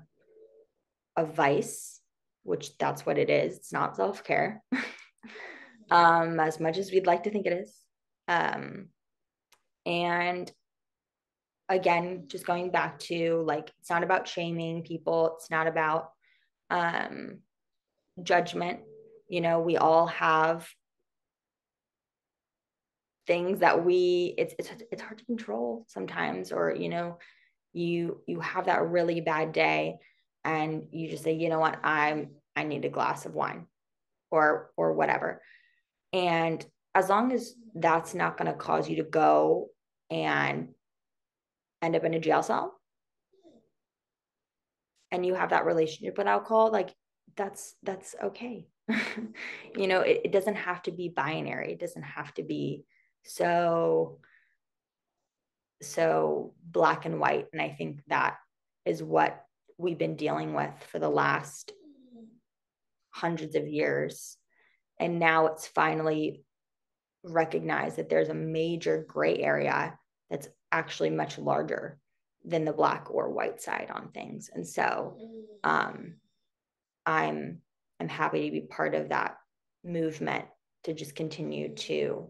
a vice, which that's what it is. It's not self-care. um, as much as we'd like to think it is. Um, and again, just going back to like it's not about shaming people, it's not about um judgment. You know, we all have things that we it's it's it's hard to control sometimes or you know you you have that really bad day and you just say you know what? I'm i need a glass of wine or or whatever. And as long as that's not going to cause you to go and end up in a jail cell. And you have that relationship with alcohol like that's that's okay. You know it, it doesn't have to be binary. It doesn't have to be so so black and white. And i think that is what we've been dealing with for the last hundreds of years. And now it's finally recognized that there's a major gray area actually much larger than the black or white side on things. And so um, i'm i'm happy to be part of that movement to just continue to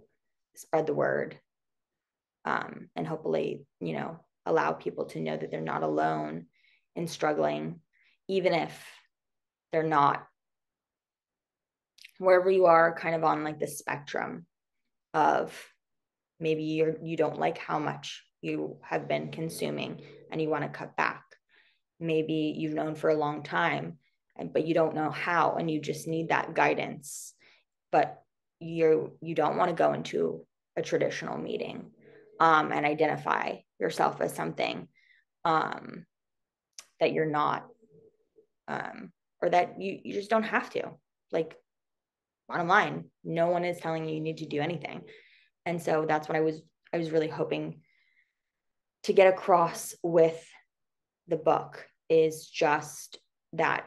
spread the word um, and hopefully you know allow people to know that they're not alone in struggling even if they're not wherever you are kind of on like the spectrum of maybe you're you don't like how much you have been consuming and you want to cut back. Maybe you've known for a long time but you don't know how and you just need that guidance. But you you don't want to go into a traditional meeting um, and identify yourself as something um, that you're not um, or that you, you just don't have to. Like bottom line no one is telling you you need to do anything. And so that's what i was i was really hoping to get across with the book is just that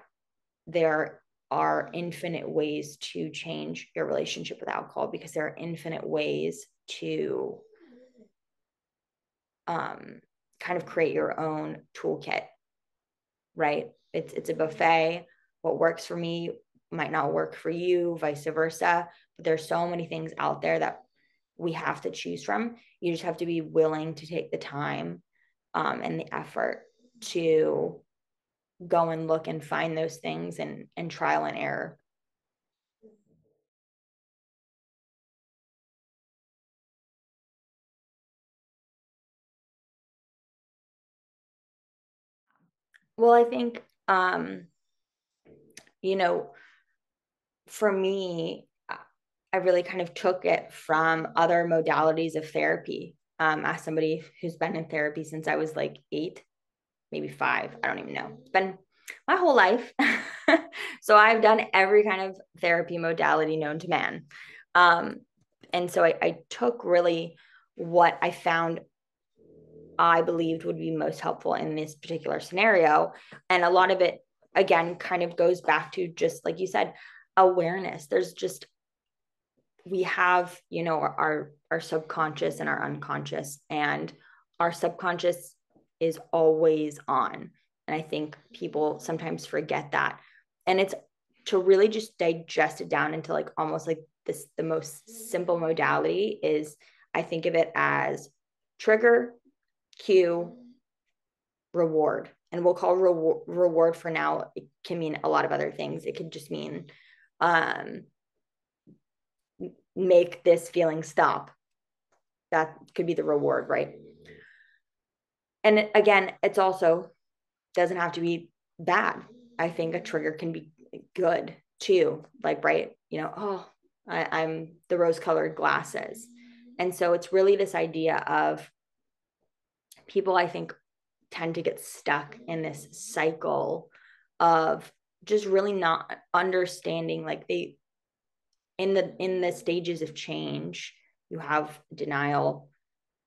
there are infinite ways to change your relationship with alcohol because there are infinite ways to um, kind of create your own toolkit right? It's it's a buffet. What works for me might not work for you vice versa. But there's so many things out there that we have to choose from. You just have to be willing to take the time um, and the effort to go and look and find those things and and trial and error. Well i think um you know for me i really kind of took it from other modalities of therapy um, as somebody who's been in therapy since i was like eight maybe five i don't even know it's been my whole life so i've done every kind of therapy modality known to man um, and so I, I took really what i found I believed would be most helpful in this particular scenario. And a lot of it, again, kind of goes back to just like you said, awareness. There's just, we have, you know, our, our subconscious and our unconscious, and our subconscious is always on. And I think people sometimes forget that. And it's to really just digest it down into like almost like this, the most simple modality is I think of it as trigger, cue, reward. And we'll call re- reward for now. It can mean a lot of other things. It could just mean um, make this feeling stop. That could be the reward, right? And again, it's also doesn't have to be bad. I think a trigger can be good too. Like, right, you know, oh, I, I'm the rose colored glasses. And so it's really this idea of people I think tend to get stuck in this cycle of just really not understanding like they in the in the stages of change you have denial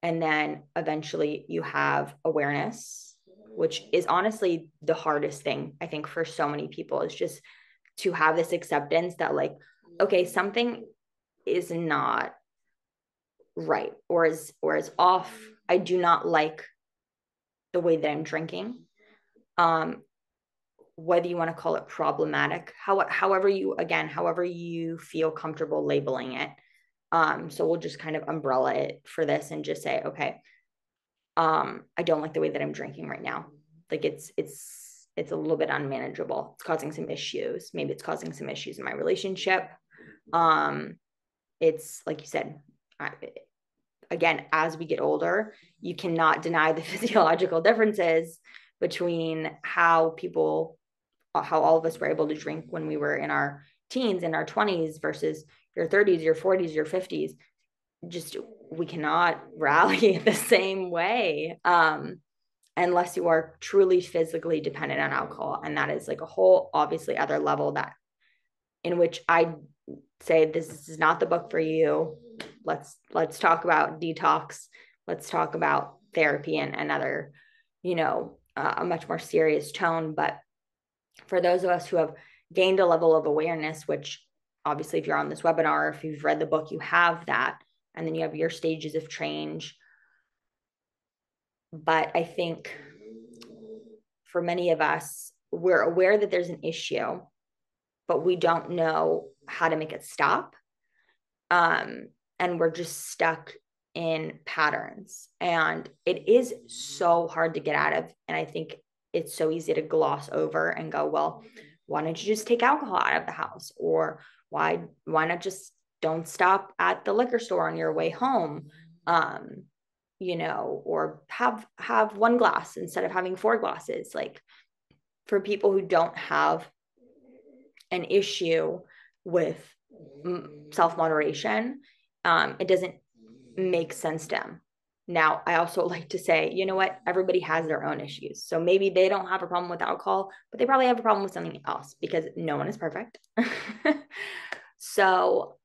and then eventually you have awareness which is honestly the hardest thing i think for so many people is just to have this acceptance that like okay something is not right or is or is off I do not like the way that I'm drinking. Um, whether you want to call it problematic, how, however you, again, however you feel comfortable labeling it. Um, so we'll just kind of umbrella it for this and just say, okay, um, I don't like the way that I'm drinking right now. Like it's, it's, it's a little bit unmanageable. It's causing some issues. Maybe it's causing some issues in my relationship. Um, it's like you said, I, again, as we get older, you cannot deny the physiological differences between how people, how all of us were able to drink when we were in our teens, in our 20s versus your 30s, your 40s, your 50s. Just we cannot rally the same way. Um, unless you are truly physically dependent on alcohol. And that is like a whole, obviously, other level that in which I say this is not the book for you. Let's let's talk about detox. Let's talk about therapy and another, you know, uh, a much more serious tone. But for those of us who have gained a level of awareness, which obviously if you're on this webinar, if you've read the book, you have that, and then you have your stages of change but I think for many of us, we're aware that there's an issue, but we don't know how to make it stop. Um, and we're just stuck in patterns. And it is so hard to get out of. And I think it's so easy to gloss over and go, well, why don't you just take alcohol out of the house? Or why why not just don't stop at the liquor store on your way home? Um, you know or have have one glass instead of having four glasses like for people who don't have an issue with self moderation um, it doesn't make sense to them now i also like to say you know what? Everybody has their own issues. So maybe they don't have a problem with alcohol but they probably have a problem with something else because no one is perfect. So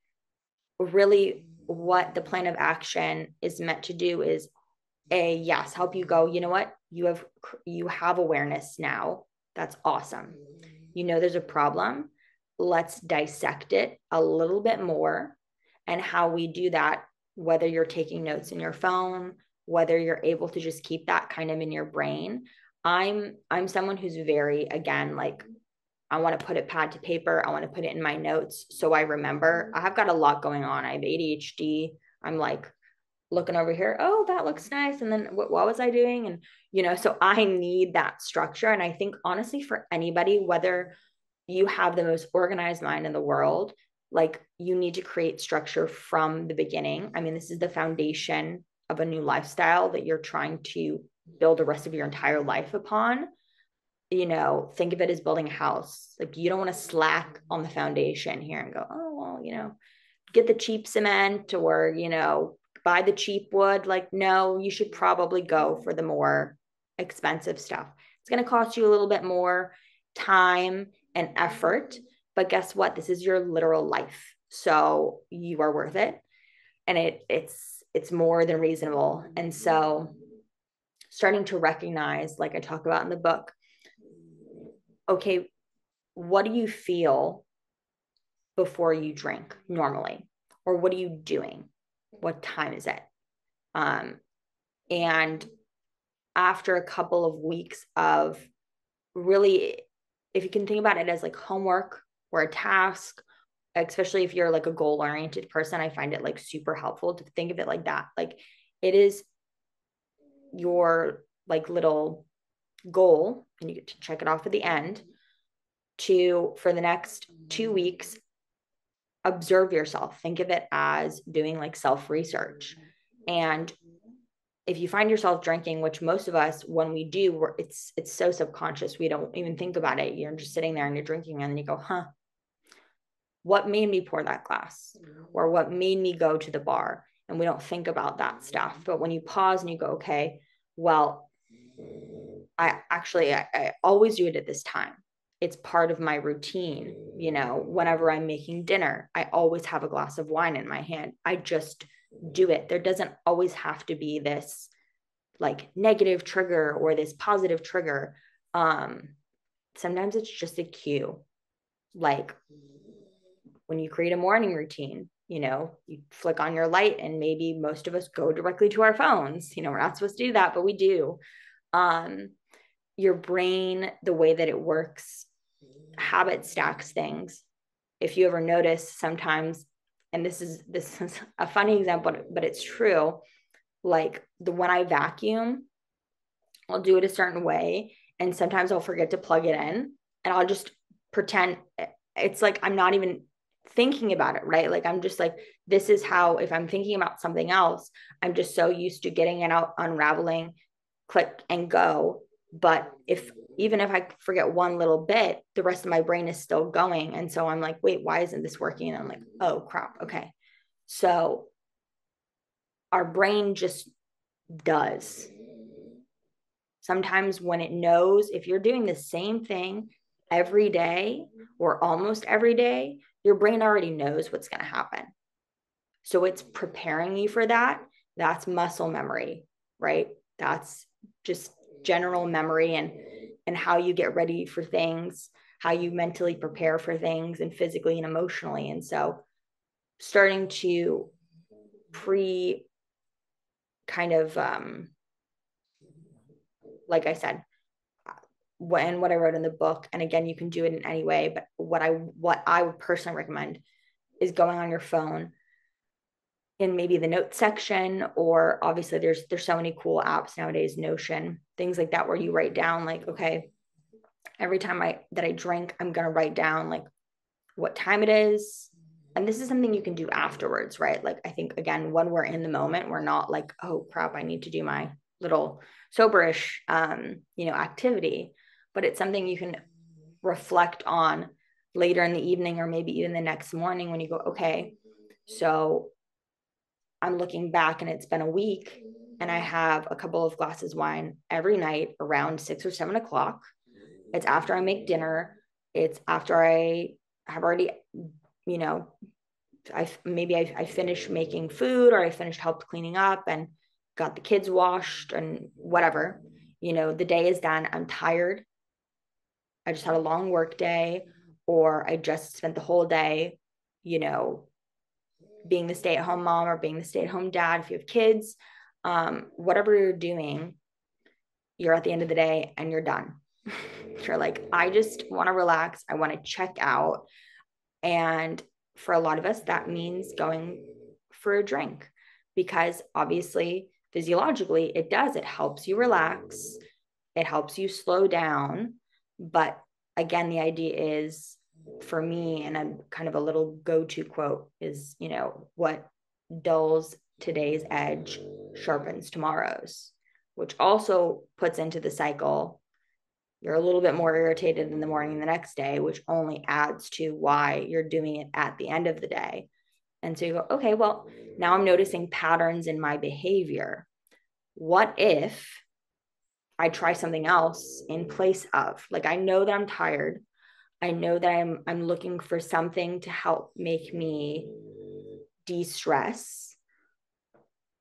really what the plan of action is meant to do is a yes help you go you know what? You have you have awareness now. That's awesome. You know there's a problem. Let's dissect it a little bit more and how we do that whether you're taking notes in your phone whether you're able to just keep that kind of in your brain i'm i'm someone who's very again like I want to put it pad to paper. I want to put it in my notes so I remember. Mm-hmm. I've got a lot going on. I have ADHD. I'm like looking over here. Oh, that looks nice. And then what, what was I doing? And, you know, so I need that structure. And I think honestly, for anybody, whether you have the most organized mind in the world, like you need to create structure from the beginning. I mean, this is the foundation of a new lifestyle that you're trying to build the rest of your entire life upon you know, think of it as building a house. Like you don't want to slack on the foundation here and go, oh, well, you know, get the cheap cement or, you know, buy the cheap wood. Like, no, you should probably go for the more expensive stuff. It's going to cost you a little bit more time and effort. But guess what? This is your literal life. So you are worth it. And it it's it's more than reasonable. And so starting to recognize, like I talk about in the book, okay, what do you feel before you drink normally? Or what are you doing? What time is it? Um, and after a couple of weeks of really, if you can think about it as like homework or a task, especially if you're like a goal oriented person, I find it like super helpful to think of it like that. Like it is your like little goal, and you get to check it off at the end, to for the next two weeks, observe yourself. Think of it as doing like self research. And if you find yourself drinking, which most of us, when we do, it's it's so subconscious. We don't even think about it. You're just sitting there and you're drinking, and then you go, "Huh, what made me pour that glass, mm-hmm. or what made me go to the bar?" And we don't think about that stuff. Mm-hmm. But when you pause and you go, "Okay, well, I actually I, I always do it at this time. It's part of my routine. You know, whenever I'm making dinner, I always have a glass of wine in my hand. I just do it. There doesn't always have to be this like negative trigger or this positive trigger. Um, sometimes it's just a cue. Like mm-hmm. When you create a morning routine, you know, you flick on your light and maybe most of us go directly to our phones. You know, we're not supposed to do that, but we do. Um, your brain, the way that it works, habit stacks things. If you ever notice sometimes, and this is this is a funny example, but it's true. Like the when I vacuum, I'll do it a certain way. And sometimes I'll forget to plug it in and I'll just pretend it's like I'm not even thinking about it, right? Like I'm just like, this is how, if I'm thinking about something else, I'm just so used to getting it out, unraveling, click and go but if even if I forget one little bit, the rest of my brain is still going. And so I'm like, wait, why isn't this working? And I'm like, oh crap. Okay. So our brain just does. Sometimes when it knows if you're doing the same thing every day or almost every day, your brain already knows what's going to happen. So it's preparing you for that. That's muscle memory, right? That's just general memory and and how you get ready for things, how you mentally prepare for things and physically and emotionally. And so starting to pre kind of um like I said, when what I wrote in the book, and again, you can do it in any way, but what I what I would personally recommend is going on your phone in maybe the notes section, or obviously there's there's so many cool apps nowadays, Notion, things like that, where you write down like, okay, every time I that I drink, I'm gonna write down like what time it is. And this is something you can do afterwards, right? Like I think again, when we're in the moment, we're not like, oh crap, I need to do my little soberish um, you know, activity, but it's something you can reflect on later in the evening or maybe even the next morning when you go, okay, so I'm looking back and it's been a week and I have a couple of glasses wine every night around six or seven o'clock. It's after I make dinner. It's after I have already, you know, I maybe I, I finished making food or I finished helped cleaning up and got the kids washed and whatever. You know, the day is done. I'm tired. I just had a long work day, or I just spent the whole day, you know, being the stay at home mom or being the stay at home dad if you have kids, um, whatever you're doing, you're at the end of the day and you're done. you're like, I just want to relax. I want to check out. And for a lot of us, that means going for a drink because obviously physiologically it does it helps you relax it helps you slow down but again the idea is for me and i'm kind of a little go-to quote is you know what dulls today's edge sharpens tomorrow's which also puts into the cycle you're a little bit more irritated in the morning the next day which only adds to why you're doing it at the end of the day and so you go, okay, well, now I'm noticing patterns in my behavior. What if I try something else in place of? Like I know that I'm tired. I know that I'm I'm looking for something to help make me de-stress.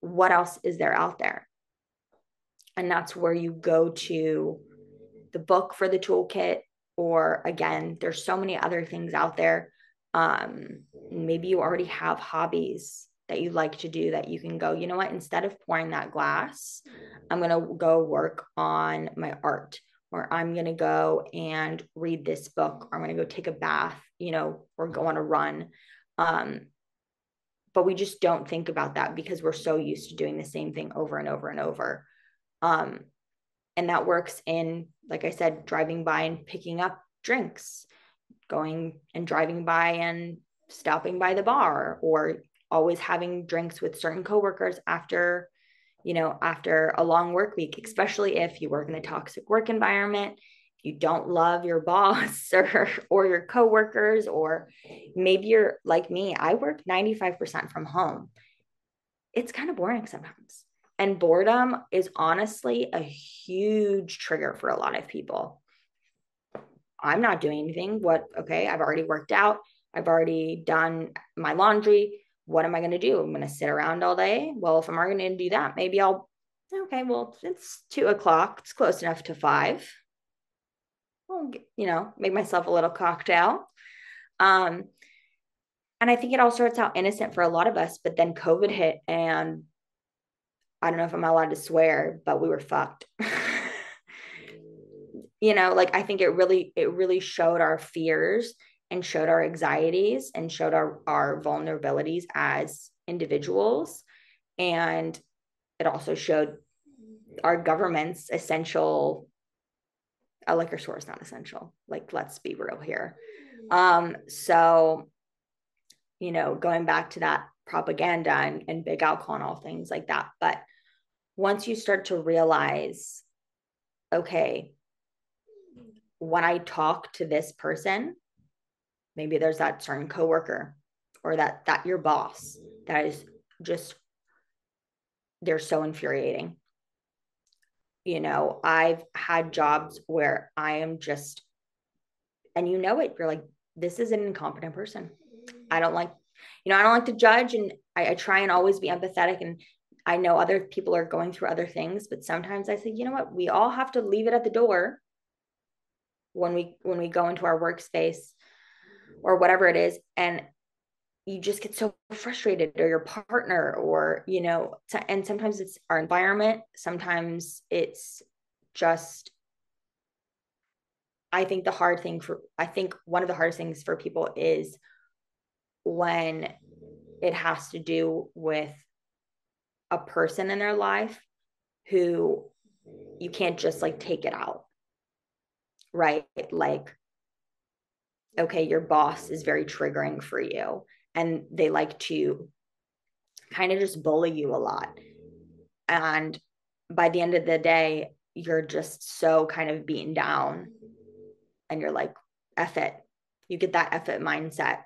What else is there out there? And that's where you go to the book for the toolkit or again, there's so many other things out there um, maybe you already have hobbies that you like to do that you can go, you know what, instead of pouring that glass, I'm going to go work on my art or I'm going to go and read this book or I'm going to go take a bath, you know, or go on a run. Um, but we just don't think about that because we're so used to doing the same thing over and over and over. Um, and that works in, like I said, driving by and picking up drinks going and driving by and stopping by the bar or always having drinks with certain coworkers after you know after a long work week mm-hmm. especially if you work in a toxic work environment you don't love your boss or or your coworkers or maybe you're like me I work 95% from home it's kind of boring sometimes and boredom is honestly a huge trigger for a lot of people I'm not doing anything. What, okay, I've already worked out. I've already done my laundry. What am I going to do? I'm going to sit around all day. Well, if I'm already going to do that, maybe I'll, okay, well, it's two o'clock. It's close enough to five. I'll, you know, make myself a little cocktail. Um, and I think it all starts out innocent for a lot of us, but then COVID hit and I don't know if I'm allowed to swear, but we were fucked. you know like i think it really it really showed our fears and showed our anxieties and showed our our vulnerabilities as individuals. And it also showed our government's essential a liquor store is not essential. Like let's be real here. Um so you know going back to that propaganda and, and big alcohol and all things like that. But once you start to realize okay when I talk to this person, maybe there's that certain coworker or that that your boss that is just they're so infuriating. You know, I've had jobs where I am just, and you know it, you're like, this is an incompetent person. I don't like, you know, I don't like to judge and I, I try and always be empathetic. And I know other people are going through other things, but sometimes I say, you know what, we all have to leave it at the door when we when we go into our workspace or whatever it is and you just get so frustrated or your partner or you know and sometimes it's our environment sometimes it's just i think the hard thing for i think one of the hardest things for people is when it has to do with a person in their life who you can't just like take it out. Right? Like okay your boss is very triggering for you and they like to kind of just bully you a lot. And by the end of the day, you're just so kind of beaten down and you're like, F it. You get that F it mindset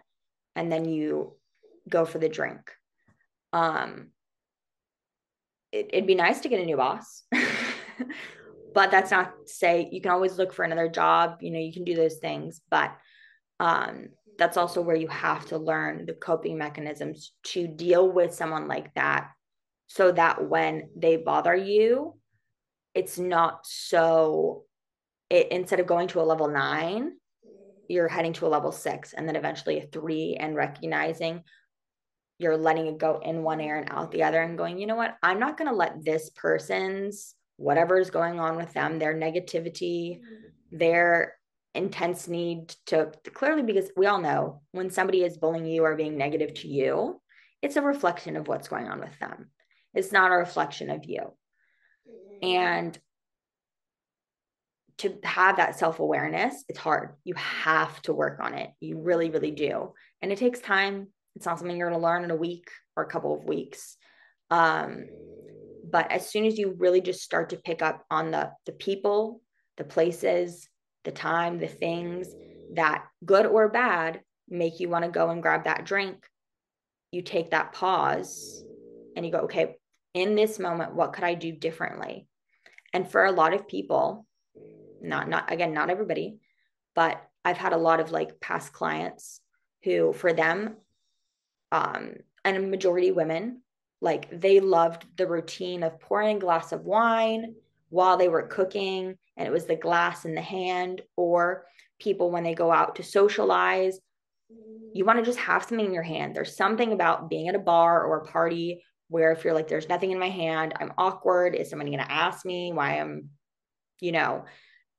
and then you go for the drink. Um, it, it'd be nice to get a new boss, but that's not to say you can always look for another job. You know, you can do those things, but um, that's also where you have to learn the coping mechanisms to deal with someone like that so that when they bother you it's not so it, instead of going to a level nine you're heading to a level six and then eventually a three and recognizing you're letting it go in one ear and out the other and going you know what? I'm not going to let this person's whatever is going on with them their negativity their intense need to clearly because we all know when somebody is bullying you or being negative to you, it's a reflection of what's going on with them. It's not a reflection of you. And to have that self awareness, it's hard. You have to work on it. You really, really do. And it takes time. It's not something you're going to learn in a week or a couple of weeks. Um, but as soon as you really just start to pick up on the the people, the places, the time, the things that, good or bad, make you want to go and grab that drink, you take that pause and you go, okay, in this moment, what could I do differently? And for a lot of people, not, not again, not everybody, but I've had a lot of like past clients who, for them, um, and a majority women, like they loved the routine of pouring a glass of wine while they were cooking and it was the glass in the hand or people when they go out to socialize. You want to just have something in your hand. There's something about being at a bar or a party where if you're like there's nothing in my hand. I'm awkward. Is somebody going to ask me why i'm you know?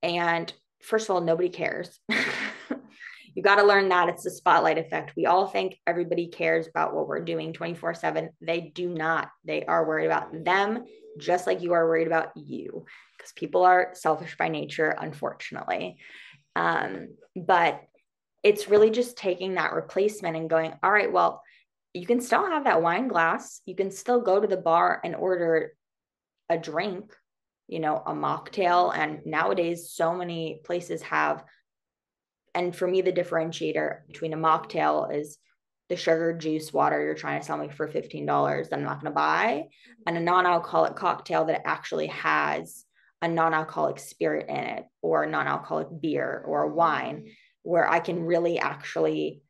And first of all nobody cares you got to learn that it's the spotlight effect we all think everybody cares about what we're doing 24 7 they do not they are worried about them just like you are worried about you because people are selfish by nature, unfortunately. Um, but it's really just taking that replacement and going, all right, well, you can still have that wine glass. You can still go to the bar and order a drink, you know, a mocktail. And nowadays, so many places have. And for me, the differentiator between a mocktail is the sugar juice water you're trying to sell me for $15 that I'm not going to buy, and a non alcoholic cocktail that actually has a non-alcoholic spirit in it or a non-alcoholic beer or wine where I can really actually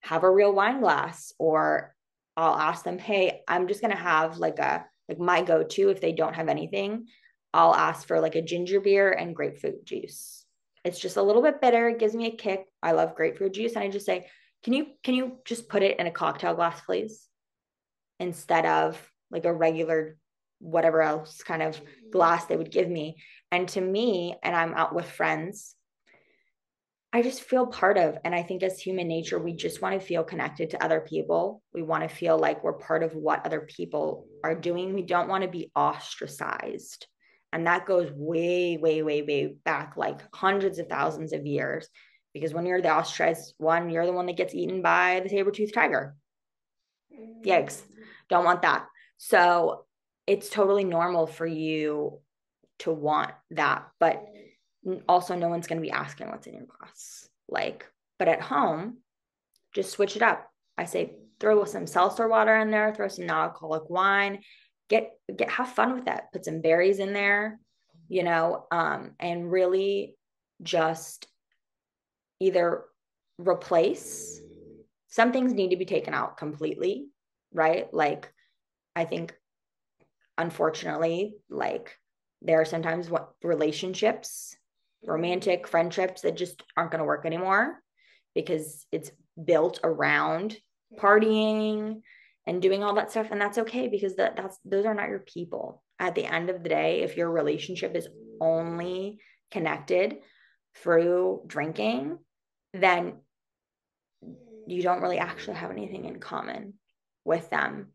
have a real wine glass or I'll ask them, "Hey, I'm just going to have like a like my go-to if they don't have anything, I'll ask for like a ginger beer and grapefruit juice. It's just a little bit bitter, it gives me a kick. I love grapefruit juice and I just say, "Can you can you just put it in a cocktail glass, please?" Instead of like a regular whatever else kind of mm-hmm. glass they would give me. And to me, and I'm out with friends, I just feel part of. And I think as human nature, we just want to feel connected to other people. We want to feel like we're part of what other people are doing. We don't want to be ostracized. And that goes way, way, way, way back, like hundreds of thousands of years. Because when you're the ostracized one, you're the one that gets eaten by the saber toothed tiger. Mm-hmm. Yikes. Don't want that. So it's totally normal for you to want that but also no one's going to be asking what's in your glass like but at home just switch it up i say throw some seltzer water in there throw some non-alcoholic wine get get have fun with that put some berries in there you know, um, and really just either replace some things need to be taken out completely, right? Like, I think, unfortunately, like there are sometimes what relationships, romantic friendships that just aren't going to work anymore because it's built around partying and doing all that stuff and that's okay because that that's those are not your people. At the end of the day if your relationship is only connected through drinking then you don't really actually have anything in common with them.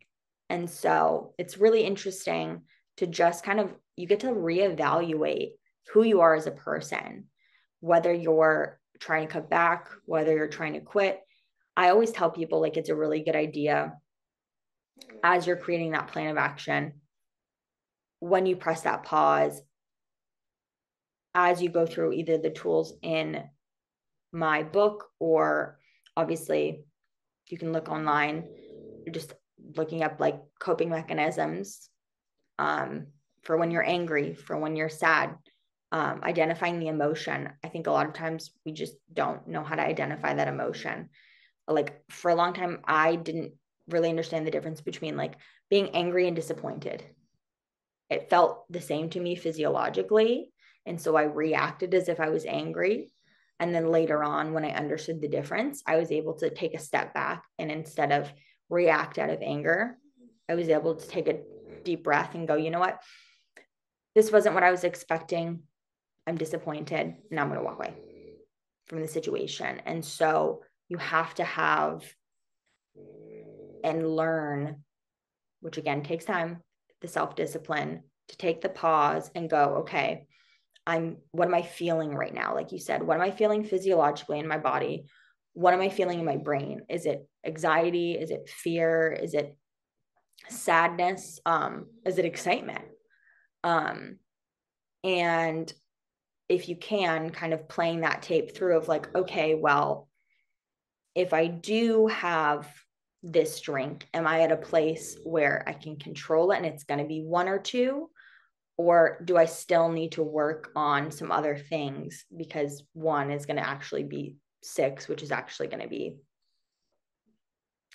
And so it's really interesting to just kind of you get to reevaluate who you are as a person whether you're trying to cut back whether you're trying to quit. I always tell people like it's a really good idea as you're creating that plan of action, when you press that pause, as you go through either the tools in my book or obviously you can look online, you're just looking up like coping mechanisms um, for when you're angry, for when you're sad, um, identifying the emotion. I think a lot of times we just don't know how to identify that emotion. Like for a long time, I didn't really understand the difference between like being angry and disappointed. It felt the same to me physiologically. And so I reacted as if I was angry. And then later on, when I understood the difference, I was able to take a step back. And instead of react out of anger, I was able to take a deep breath and go, you know what? This wasn't what I was expecting. I'm disappointed. Now I'm going to walk away from the situation. And so you have to have and learn, which again takes time, the self discipline to take the pause and go, okay, I'm, what am I feeling right now? Like you said, what am I feeling physiologically in my body? What am I feeling in my brain? Is it anxiety? Is it fear? Is it sadness? Um, is it excitement? Um, and if you can, kind of playing that tape through of like, okay, well, if I do have this drink? Am I at a place where I can control it and it's going to be one or two? Or do I still need to work on some other things because one is going to actually be six, which is actually going to be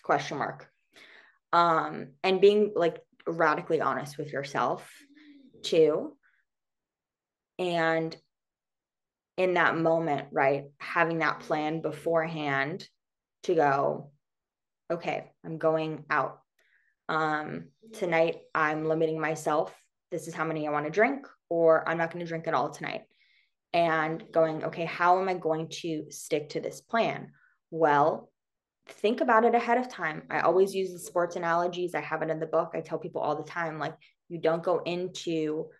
question mark. Um, and being like radically honest with yourself too. And in that moment, right, having that plan beforehand to go, okay, I'm going out. Um, tonight, I'm limiting myself. This is how many I want to drink, or I'm not going to drink at all tonight. And going, okay, how am I going to stick to this plan? Well, think about it ahead of time. I always use the sports analogies. I have it in the book. I tell people all the time like, you don't go into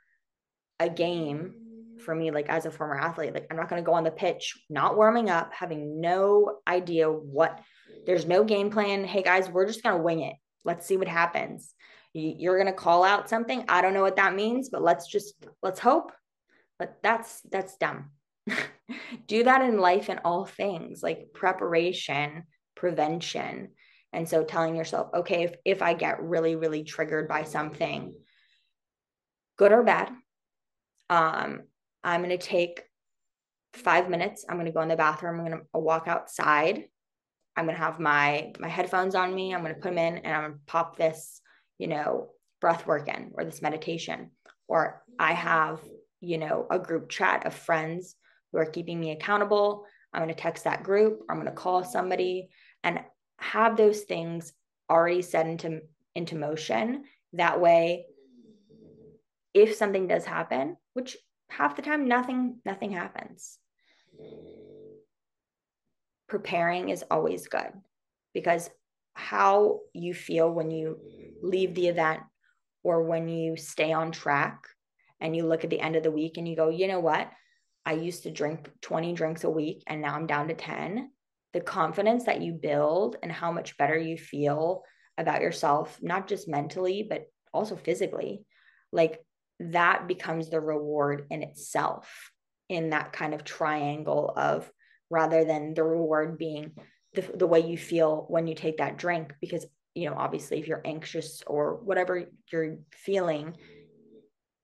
a game for me, like as a former athlete, like I'm not going to go on the pitch, not warming up, having no idea what there's no game plan. Hey guys, we're just going to wing it. Let's see what happens. You're going to call out something. I don't know what that means, but let's just let's hope. But that's that's dumb. Do that in life and all things like preparation, prevention. And so telling yourself, okay, if, if I get really, really triggered by something, good or bad, um, I'm going to take five minutes. I'm going to go in the bathroom. I'm going to walk outside I'm going to have my my headphones on me. I'm going to put them in and I'm to pop this, you know, breath work in or this meditation. Or I have, you know, a group chat of friends who are keeping me accountable. I'm going to text that group. I'm going to call somebody and have those things already set into into motion. That way, if something does happen, which half the time nothing nothing happens preparing is always good because how you feel when you leave the event or when you stay on track and you look at the end of the week and you go, you know what? I used to drink 20 drinks a week and now I'm down to 10. The confidence that you build and how much better you feel about yourself, not just mentally, but also physically, like that becomes the reward in itself in that kind of triangle of rather than the reward being the, the way you feel when you take that drink because you know obviously if you're anxious or whatever you're feeling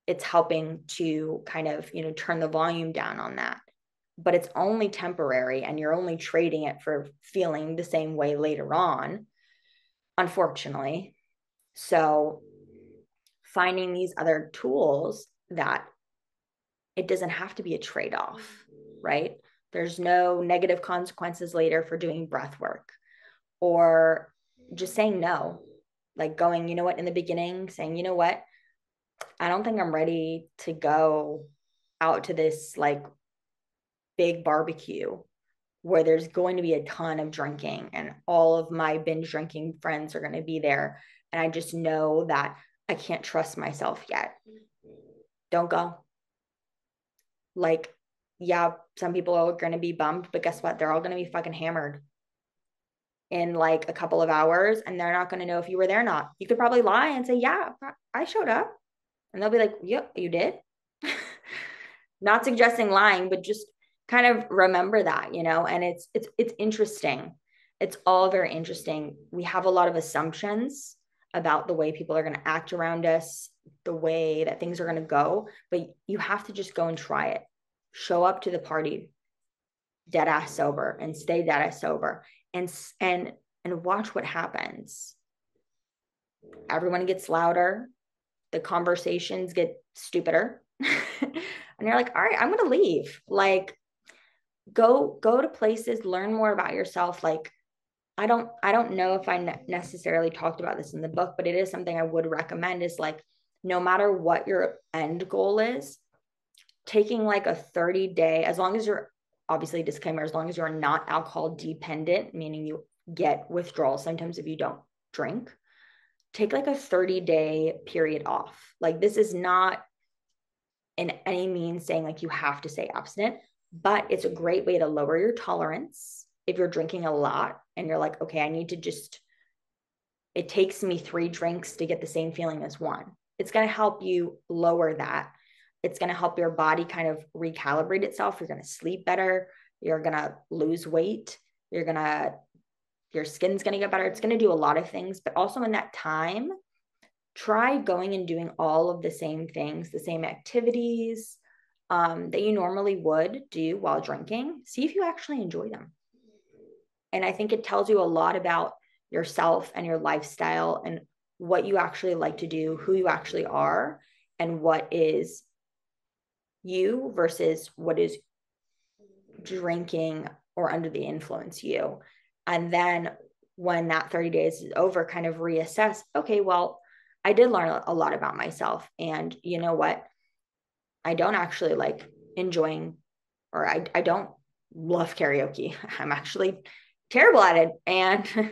it's helping to kind of, you know, turn the volume down on that. But it's only temporary and you're only trading it for feeling the same way later on, unfortunately. So finding these other tools that it doesn't have to be a trade off, right? There's no negative consequences later for doing breath work or just saying no, like going, you know what, in the beginning, saying, you know what, I don't think I'm ready to go out to this like big barbecue where there's going to be a ton of drinking and all of my binge drinking friends are going to be there. And I just know that I can't trust myself yet. Don't go. Like, yeah, some people are going to be bummed, but guess what? They're all going to be fucking hammered in like a couple of hours and they're not going to know if you were there or not. You could probably lie and say, Yeah, I showed up. And they'll be like, Yep, you did. not suggesting lying, but just kind of remember that, you know, and it's it's it's interesting. It's all very interesting. We have a lot of assumptions about the way people are going to act around us, the way that things are going to go, but you have to just go and try it. Show up to the party dead ass sober and stay dead ass sober and and and watch what happens. Everyone gets louder. The conversations get stupider. And you're like all right i'm going to leave. Like go go to places learn more about yourself. Like i don't i don't know if i ne- necessarily talked about this in the book but it is something i would recommend is like no matter what your end goal is taking like a 30 day as long as you're obviously disclaimer as long as you're not alcohol dependent meaning you get withdrawal symptoms if you don't drink take like a 30 day period off. Like this is not in any means saying like you have to stay abstinent but it's a great way to lower your tolerance if you're drinking a lot and you're like okay i need to just it takes me three drinks to get the same feeling as one. It's going to help you lower that it's going to help your body kind of recalibrate itself. You're going to sleep better. You're going to lose weight. You're going to, your skin's going to get better. It's going to do a lot of things. But also in that time, try going and doing all of the same things, the same activities um, that you normally would do while drinking. See if you actually enjoy them. And I think it tells you a lot about yourself and your lifestyle and what you actually like to do, who you actually are, and what is you versus what is drinking or under the influence you. And then when that 30 days is over, kind of reassess okay, well, I did learn a lot about myself. And you know what? I don't actually like enjoying, or I, I don't love karaoke. I'm actually terrible at it. And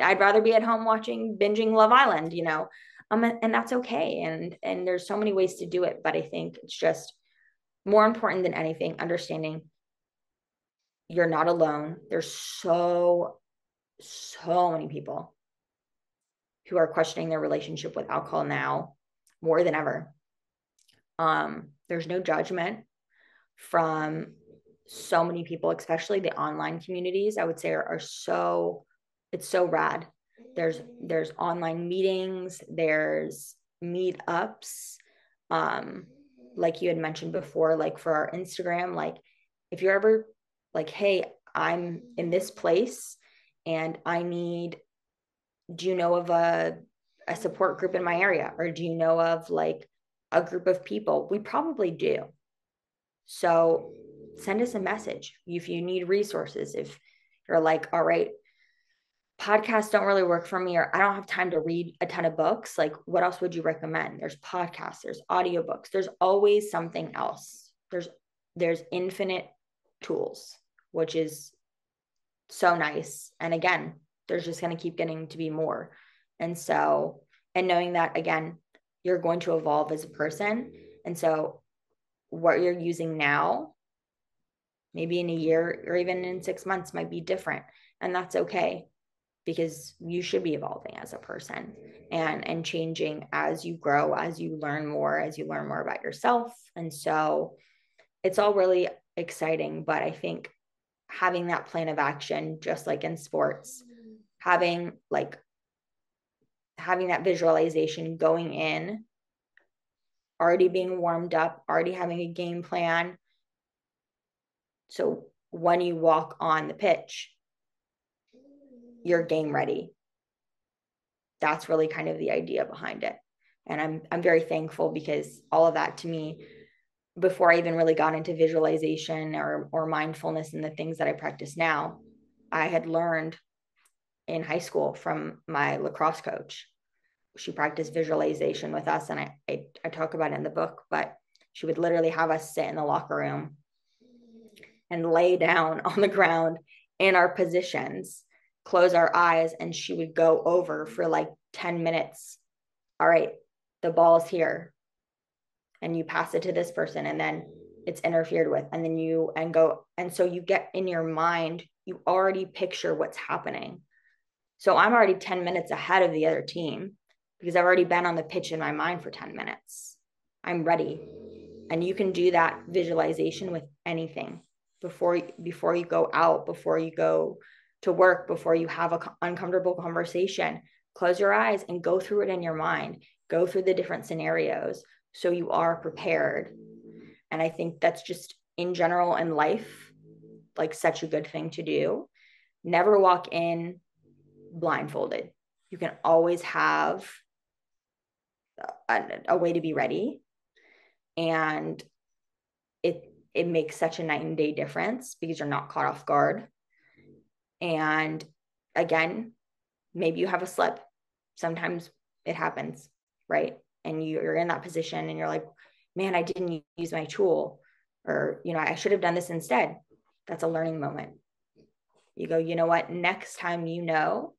I'd rather be at home watching, binging Love Island, you know? Um, and that's okay. And, and there's so many ways to do it. But I think it's just, more important than anything, understanding you're not alone. There's so, so many people who are questioning their relationship with alcohol now more than ever. Um, there's no judgment from so many people, especially the online communities, I would say are, are so, it's so rad. There's, there's online meetings, there's meetups, um, like you had mentioned before, like for our Instagram, like if you're ever like, hey, I'm in this place and I need, do you know of a, a support group in my area? Or do you know of like a group of people? We probably do. So send us a message if you need resources. If you're like, all right, podcasts don't really work for me or I don't have time to read a ton of books, like what else would you recommend? There's podcasts, there's audiobooks, there's always something else. There's there's infinite tools, which is so nice. And again, there's just going to keep getting to be more. And so and knowing that again, you're going to evolve as a person. And so what you're using now maybe in a year or even in 6 months might be different and that's okay because you should be evolving as a person and and changing as you grow as you learn more as you learn more about yourself and so it's all really exciting but i think having that plan of action just like in sports having like having that visualization going in already being warmed up, already having a game plan. So when you walk on the pitch, you're game ready. That's really kind of the idea behind it. And I'm I'm very thankful because all of that to me before I even really got into visualization or or mindfulness and the things that I practice now, I had learned in high school from my lacrosse coach. She practiced visualization with us, and I, I, I talk about it in the book, but she would literally have us sit in the locker room and lay down on the ground in our positions, close our eyes, and she would go over for like 10 minutes. All right, the ball's here. And you pass it to this person, and then it's interfered with. And then you and go. And so you get in your mind, you already picture what's happening. So I'm already 10 minutes ahead of the other team because I've already been on the pitch in my mind for 10 minutes. I'm ready. And you can do that visualization with anything before before you go out, before you go to work, before you have an uncomfortable conversation. Close your eyes and go through it in your mind. Go through the different scenarios so you are prepared. And I think that's just in general in life like such a good thing to do. Never walk in blindfolded. You can always have a, a way to be ready. And it it makes such a night and day difference because you're not caught off guard. And again, maybe you have a slip. Sometimes it happens, right? And you, you're in that position and you're like, man, I didn't use my tool, or, you know, I should have done this instead. That's a learning moment. You go, you know what? Next time you know,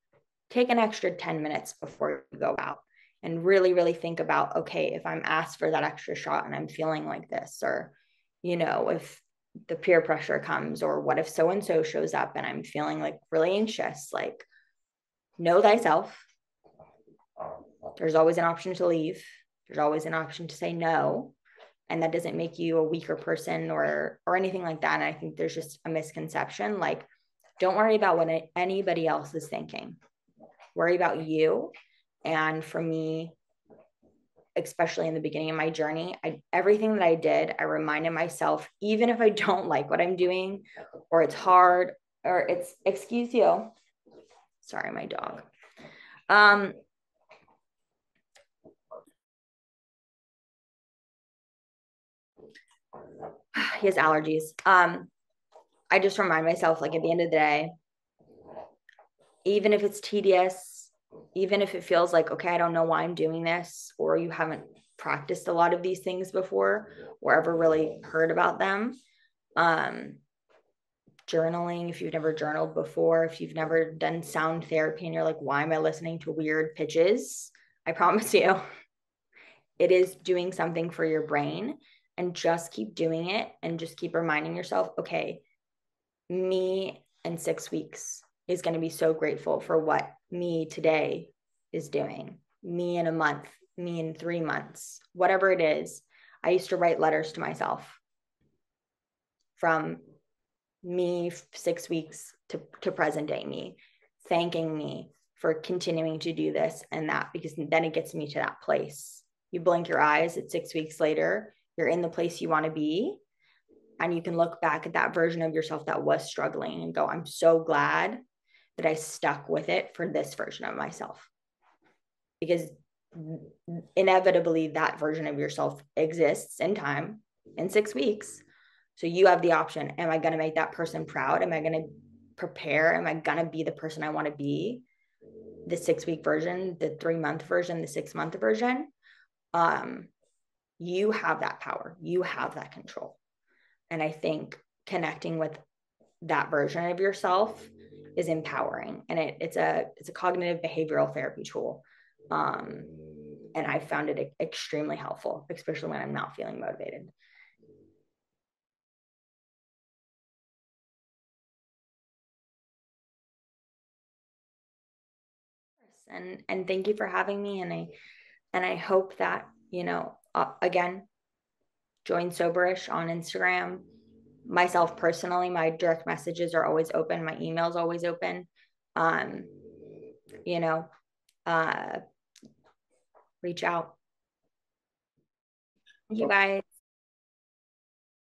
take an extra 10 minutes before you go out and really, really think about okay, if I'm asked for that extra shot and I'm feeling like this, or, you know, if the peer pressure comes, or what if so and so shows up and I'm feeling like really anxious, like, know thyself. There's always an option to leave, there's always an option to say no. And that doesn't make you a weaker person or or anything like that. And I think there's just a misconception. Like, don't worry about what anybody else is thinking worry about you. And for me, especially in the beginning of my journey, I everything that I did, I reminded myself, even if I don't like what I'm doing, or it's hard, or it's excuse you. Sorry, my dog. Um, he has allergies. Um, I just remind myself, like at the end of the day, even if it's tedious, even if it feels like, okay, I don't know why I'm doing this, or you haven't practiced a lot of these things before or ever really heard about them. Um, journaling, if you've never journaled before, if you've never done sound therapy and you're like, why am I listening to weird pitches? I promise you, it is doing something for your brain. And just keep doing it and just keep reminding yourself, okay, me in six weeks, is going to be so grateful for what me today is doing, me in a month, me in three months, whatever it is. I used to write letters to myself from me six weeks to, to present day me, thanking me for continuing to do this and that, because then it gets me to that place. You blink your eyes, it's six weeks later, you're in the place you want to be. And you can look back at that version of yourself that was struggling and go, I'm so glad that I stuck with it for this version of myself. Because inevitably, that version of yourself exists in time in six weeks. So you have the option Am I going to make that person proud? Am I going to prepare? Am I going to be the person I want to be? The six week version, the three month version, the six month version. Um, you have that power, you have that control. And I think connecting with that version of yourself is empowering. And it, it's a it's a cognitive behavioral therapy tool. Um, and i found it extremely helpful especially when i'm not feeling motivated. And and thank you for having me. And i and i hope that you know uh, again join soberish on instagram myself personally, my direct messages are always open. My email's always open. Um, you know, uh, reach out. you guys.